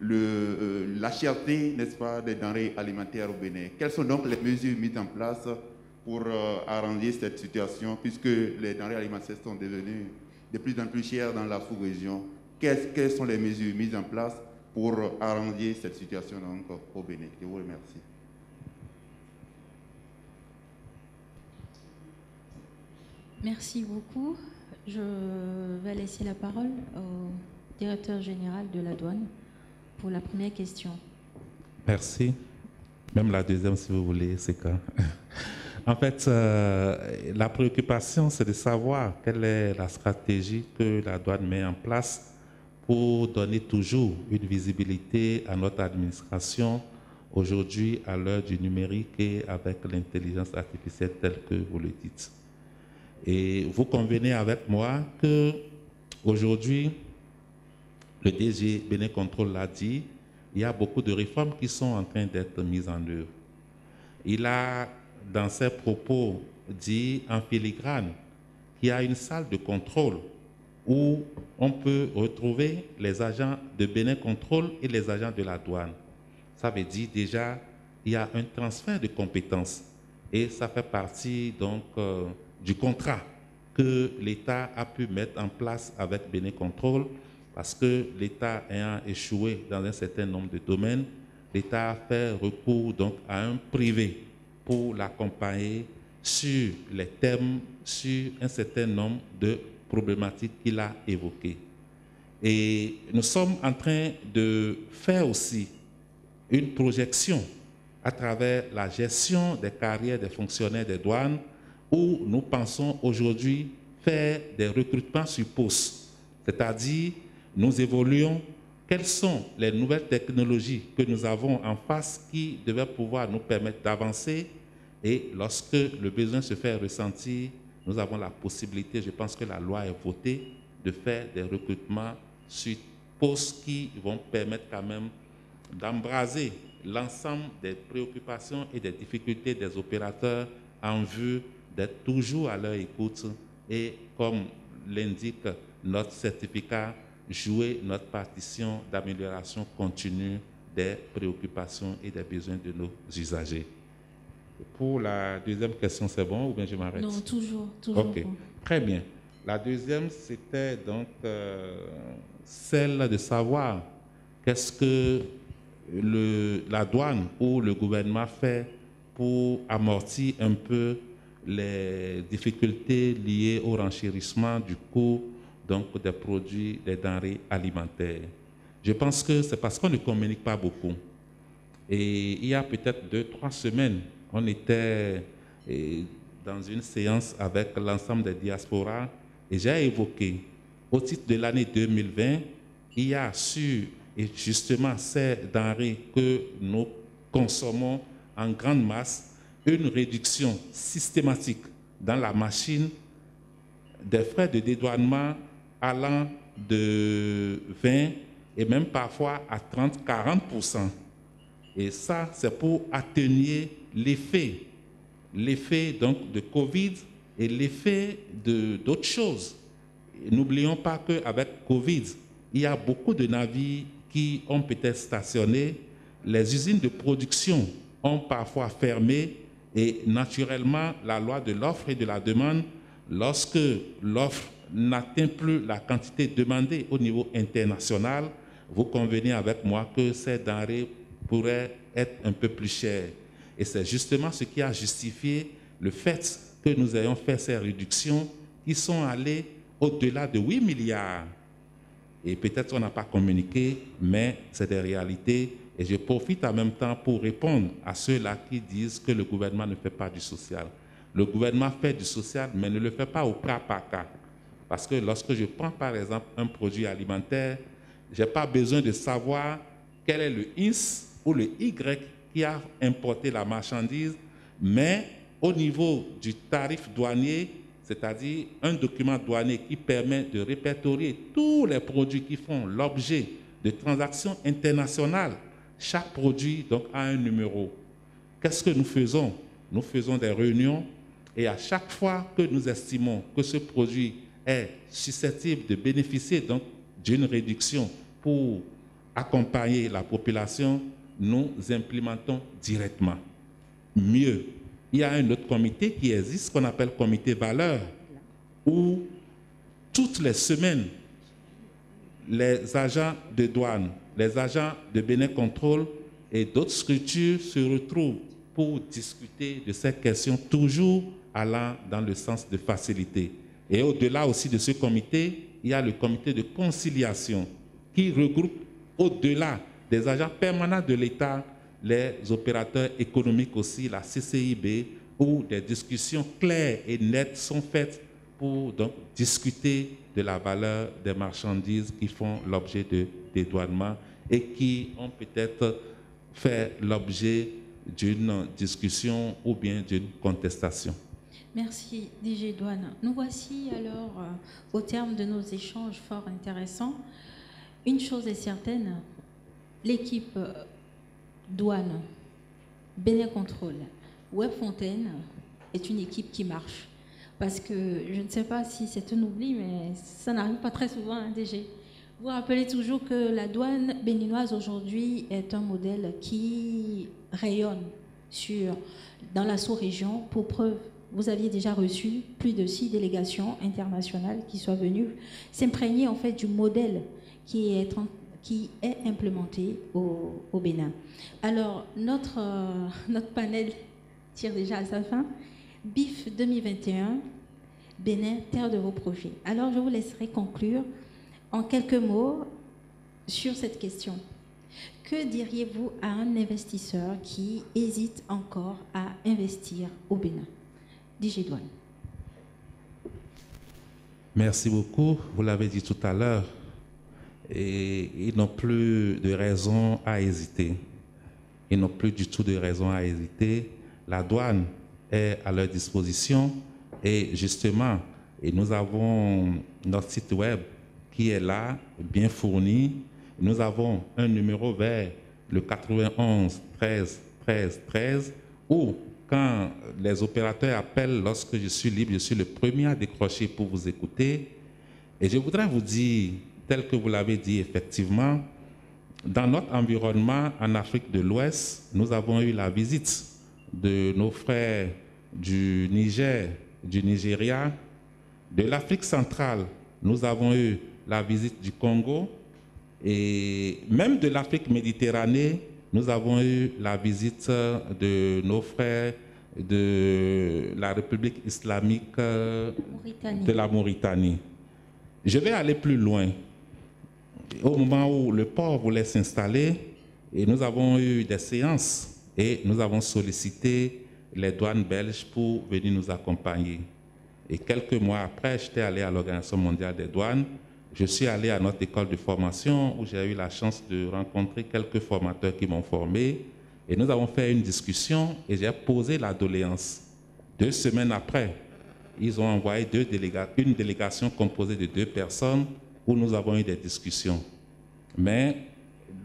euh, la cherté, n'est-ce pas, des denrées alimentaires au Bénin? Quelles sont donc les mesures mises en place pour euh, arranger cette situation, puisque les denrées alimentaires sont devenues de plus en plus chères dans la sous-région? Quelles sont les mesures mises en place pour arranger cette situation donc, au Bénin. Je vous remercie. Merci beaucoup. Je vais laisser la parole au directeur général de la douane pour la première question. Merci. Même la deuxième, si vous voulez, c'est quand. En fait, euh, la préoccupation, c'est de savoir quelle est la stratégie que la douane met en place pour donner toujours une visibilité à notre administration aujourd'hui à l'heure du numérique et avec l'intelligence artificielle telle que vous le dites. Et vous convenez avec moi que aujourd'hui, le DG Bénin Control l'a dit, il y a beaucoup de réformes qui sont en train d'être mises en œuvre. Il a, dans ses propos, dit en filigrane qu'il y a une salle de contrôle où on peut retrouver les agents de Bénin Contrôle et les agents de la douane. Ça veut dire déjà il y a un transfert de compétences et ça fait partie donc euh, du contrat que l'État a pu mettre en place avec Bénin Contrôle parce que l'État ayant échoué dans un certain nombre de domaines, l'État a fait recours donc à un privé pour l'accompagner sur les thèmes, sur un certain nombre de problématiques qu'il a évoquées. Et nous sommes en train de faire aussi une projection à travers la gestion des carrières des fonctionnaires des douanes où nous pensons aujourd'hui faire des recrutements sur. C'est-à-dire, nous évoluons quelles sont les nouvelles technologies que nous avons en face qui devaient pouvoir nous permettre d'avancer? Et lorsque le besoin se fait ressentir, nous avons la possibilité, je pense que la loi est votée, de faire des recrutements sur postes qui vont permettre quand même d'embraser l'ensemble des préoccupations et des difficultés des opérateurs en vue d'être toujours à leur écoute et, comme l'indique notre certificat, jouer notre partition d'amélioration continue des préoccupations et des besoins de nos usagers. Pour la deuxième question, c'est bon ou bien je m'arrête? Non, toujours, toujours. Ok, très bien. La deuxième, c'était donc euh, celle de savoir qu'est-ce que le, la douane ou le gouvernement fait pour amortir un peu les difficultés liées au renchérissement du coût donc, des produits, des denrées alimentaires. Je pense que c'est parce qu'on ne communique pas beaucoup. Et il y a peut-être deux, trois semaines, on était dans une séance avec l'ensemble des diasporas et j'ai évoqué, au titre de l'année 2020, il y a sur et justement ces denrées que nous consommons en grande masse, une réduction systématique dans la machine des frais de dédouanement allant de 20 et même parfois à 30-40%. Et ça, c'est pour atténuer l'effet, l'effet donc de Covid et l'effet d'autres choses. N'oublions pas qu'avec Covid, il y a beaucoup de navires qui ont peut-être stationné, les usines de production ont parfois fermé Et naturellement, la loi de l'offre et de la demande, lorsque l'offre n'atteint plus la quantité demandée au niveau international, vous convenez avec moi que ces denrées pourraient être un peu plus chères. Et c'est justement ce qui a justifié le fait que nous ayons fait ces réductions qui sont allées au-delà de 8 milliards. Et peut-être on n'a pas communiqué, mais c'est des réalités. Et je profite en même temps pour répondre à ceux-là qui disent que le gouvernement ne fait pas du social. Le gouvernement fait du social, mais ne le fait pas au cas par cas. Parce que lorsque je prends par exemple un produit alimentaire, je n'ai pas besoin de savoir quel est le X ou le Y qui a importé la marchandise, mais au niveau du tarif douanier, c'est-à-dire un document douanier qui permet de répertorier tous les produits qui font l'objet de transactions internationales. Chaque produit donc a un numéro. Qu'est-ce que nous faisons? Nous faisons des réunions et à chaque fois que nous estimons que ce produit est susceptible de bénéficier donc d'une réduction pour accompagner la population, nous implémentons directement. Mieux, il y a un autre comité qui existe, qu'on appelle comité valeur, où toutes les semaines, les agents de douane, les agents de Bénin Contrôle et d'autres structures se retrouvent pour discuter de ces questions, toujours allant dans le sens de facilité. Et au-delà aussi de ce comité, il y a le comité de conciliation qui regroupe au-delà des agents permanents de l'État, les opérateurs économiques aussi, la CCIB, où des discussions claires et nettes sont faites pour donc, discuter de la valeur des marchandises qui font l'objet de dédouanement et qui ont peut-être fait l'objet d'une discussion ou bien d'une contestation. Merci, DG Douane. Nous voici alors euh, au terme de nos échanges fort intéressants. Une chose est certaine, l'équipe euh, douane, Bénin Contrôle, Web Fontaine est une équipe qui marche. Parce que je ne sais pas si c'est un oubli, mais ça n'arrive pas très souvent, hein, DG. Vous rappelez toujours que la douane béninoise aujourd'hui est un modèle qui rayonne sur, dans la sous-région. Pour preuve, vous aviez déjà reçu plus de six délégations internationales qui sont venues s'imprégner en fait du modèle qui est, qui est implémenté au, Bénin. Alors, notre, euh, notre panel tire déjà à sa fin. BIF 2021, Bénin, terre de vos projets. Alors, je vous laisserai conclure en quelques mots sur cette question. Que diriez-vous à un investisseur qui hésite encore à investir au Bénin? DJ Douane. Merci beaucoup. Vous l'avez dit tout à l'heure, et ils n'ont plus de raison à hésiter. Ils n'ont plus du tout de raison à hésiter. La douane est à leur disposition et justement, et nous avons notre site web qui est là, bien fourni. Nous avons un numéro vert, le 91 13 13 13, où quand les opérateurs appellent lorsque je suis libre, je suis le premier à décrocher pour vous écouter. Et je voudrais vous dire, tel que vous l'avez dit effectivement, dans notre environnement en Afrique de l'Ouest, nous avons eu la visite de nos frères du Niger, du Nigeria, de l'Afrique centrale. Nous avons eu la visite du Congo et même de l'Afrique méditerranée, nous avons eu la visite de nos frères de la République islamique de la Mauritanie. Je vais aller plus loin. Au moment où le port voulait s'installer, nous avons eu des séances et nous avons sollicité les douanes belges pour venir nous accompagner. Et quelques mois après, j'étais allé à l'Organisation mondiale des douanes. Je suis allé à notre école de formation où j'ai eu la chance de rencontrer quelques formateurs qui m'ont formé. Et nous avons fait une discussion et j'ai posé la doléance. Deux semaines après, ils ont envoyé une délégation composée de deux personnes où nous avons eu des discussions. Mais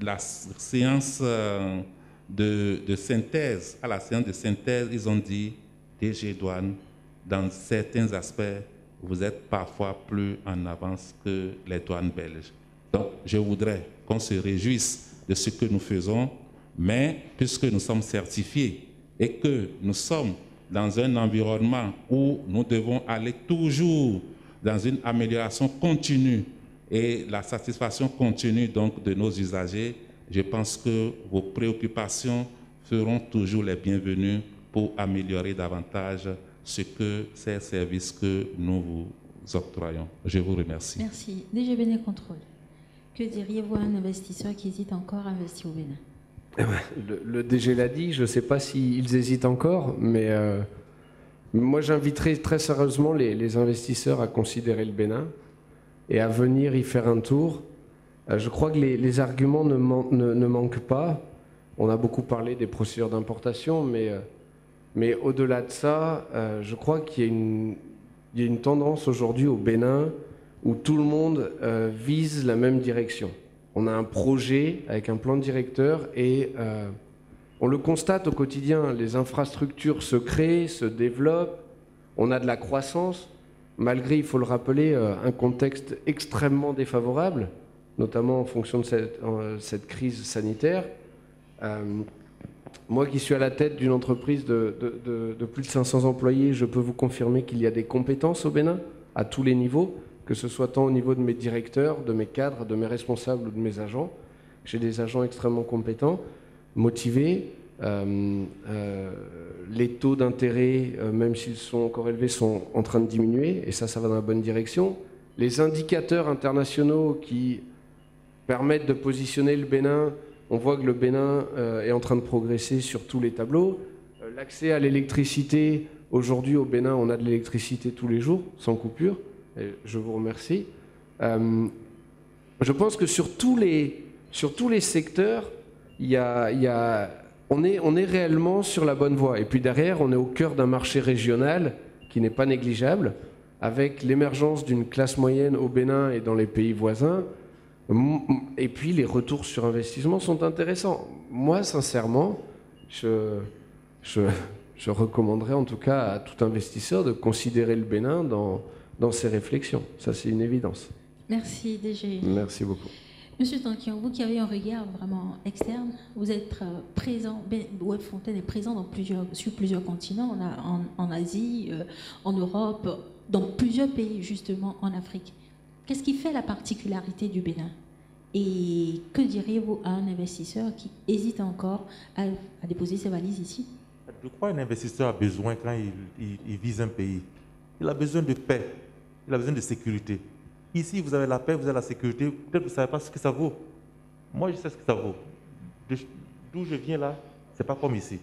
la séance euh, de, synthèse, à la séance de synthèse, ils ont dit, DG Douane, dans certains aspects, vous êtes parfois plus en avance que les douanes belges. Donc, je voudrais qu'on se réjouisse de ce que nous faisons, mais puisque nous sommes certifiés et que nous sommes dans un environnement où nous devons aller toujours dans une amélioration continue et la satisfaction continue donc de nos usagers, je pense que vos préoccupations seront toujours les bienvenues pour améliorer davantage ce que ces services que nous vous octroyons. Je vous remercie. Merci. DG Bénin Contrôle, que diriez-vous à un investisseur qui hésite encore à investir au Bénin? Eh ben, le, DG l'a dit, je ne sais pas s'ils hésitent encore, mais euh, moi j'inviterai très sérieusement les, investisseurs à considérer le Bénin et à venir y faire un tour. Euh, je crois que les, arguments ne, ne, manquent pas. On a beaucoup parlé des procédures d'importation, mais, euh, mais au-delà de ça, je crois qu'il y, y, a une tendance aujourd'hui au Bénin où tout le monde vise la même direction on a un projet avec un plan directeur et euh, on le constate au quotidien. Les infrastructures se créent, se développent, on a de la croissance, malgré, il faut le rappeler, euh, un contexte extrêmement défavorable, notamment en fonction de cette, crise sanitaire. Euh, moi qui suis à la tête d'une entreprise de, de, plus de 500 employés, je peux vous confirmer qu'il y a des compétences au Bénin, à tous les niveaux que ce soit tant au niveau de mes directeurs, de mes cadres, de mes responsables ou de mes agents. J'ai des agents extrêmement compétents, motivés. Euh, euh, les taux d'intérêt, euh, même s'ils sont encore élevés, sont en train de diminuer, et ça, ça va dans la bonne direction. Les indicateurs internationaux qui permettent de positionner le Bénin, on voit que le Bénin est en train de progresser sur tous les tableaux. L'accès à l'électricité, aujourd'hui au Bénin, on a de l'électricité tous les jours, sans coupure je vous remercie. Je pense que sur tous les, sur tous les secteurs, il y a, on, est, on est réellement sur la bonne voie. Et puis derrière, on est au cœur d'un marché régional qui n'est pas négligeable, avec l'émergence d'une classe moyenne au Bénin et dans les pays voisins. Et puis les retours sur investissement sont intéressants. Moi, sincèrement, je, je, je recommanderais en tout cas à tout investisseur de considérer le Bénin dans, dans ses réflexions. Ça, c'est une évidence. Merci, DG. Merci beaucoup. Monsieur Tankian, vous qui avez un regard vraiment externe, vous êtes euh, présent, Web Fontaine est présent sur plusieurs continents, en, Asie, euh, en Europe, dans plusieurs pays justement en Afrique. Qu'est-ce qui fait la particularité du Bénin? Et que diriez-vous à un investisseur qui hésite encore à, déposer ses valises ici? De quoi un investisseur a besoin quand il vise un pays Il a besoin de paix, il a besoin de sécurité. Ici, vous avez la paix, vous avez la sécurité. Peut-être que vous ne savez pas ce que ça vaut. Moi, je sais ce que ça vaut. D'où je viens là, ce n'est pas comme ici.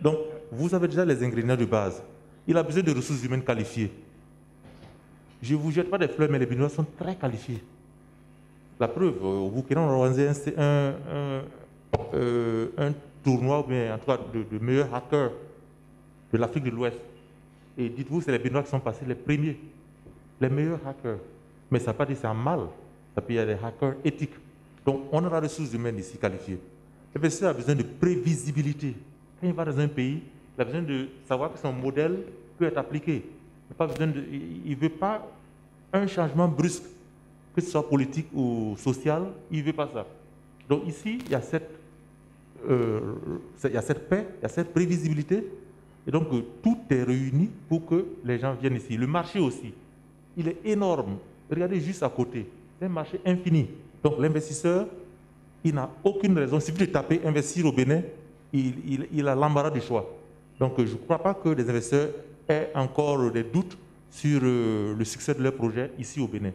Donc, vous avez déjà les ingrédients de base. Il a besoin de ressources humaines qualifiées. Je ne vous jette pas des fleurs, mais les Béninois sont très qualifiés. La preuve, euh, vous qui a organisé un, euh, tournoi, bien, en tout cas, de, de meilleurs hackers de l'Afrique de l'Ouest. Et dites-vous, c'est les Béninois qui sont passés les premiers, les meilleurs hackers. Mais ça ne pas dire c'est un mal. Ça peut y avoir des hackers éthiques. Donc, on a des ressources humaines ici qualifiées. L'investisseur a besoin de prévisibilité. Quand il va dans un pays, il a besoin de savoir que son modèle peut être appliqué. Il ne veut pas un changement brusque, que ce soit politique ou social, il ne veut pas ça. Donc ici, il y a cette, euh, il y a cette paix, il y a cette prévisibilité, et donc, tout est réuni pour que les gens viennent ici. Le marché aussi, il est énorme. Regardez juste à côté. Un marché infini. Donc, l'investisseur, il n'a aucune raison. Si vous taper investir au Bénin, il, a l'embarras du choix. Donc, je ne crois pas que les investisseurs aient encore des doutes sur euh, le succès de leur projet ici au Bénin.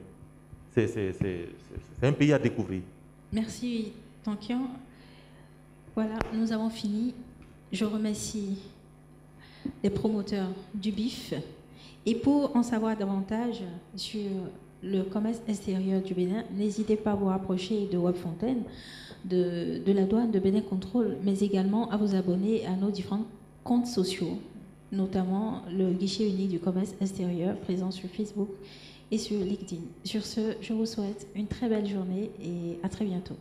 C'est un pays à découvrir. Merci, Tankian. Voilà, nous avons fini. Je remercie les promoteurs du BIF. Et pour en savoir davantage sur le commerce extérieur du Bénin, n'hésitez pas à vous rapprocher de Webfontaine, de, la douane de Bénin Contrôle, mais également à vous abonner à nos différents comptes sociaux, notamment le guichet unique du commerce extérieur présent sur Facebook et sur LinkedIn. Sur ce, je vous souhaite une très belle journée et à très bientôt.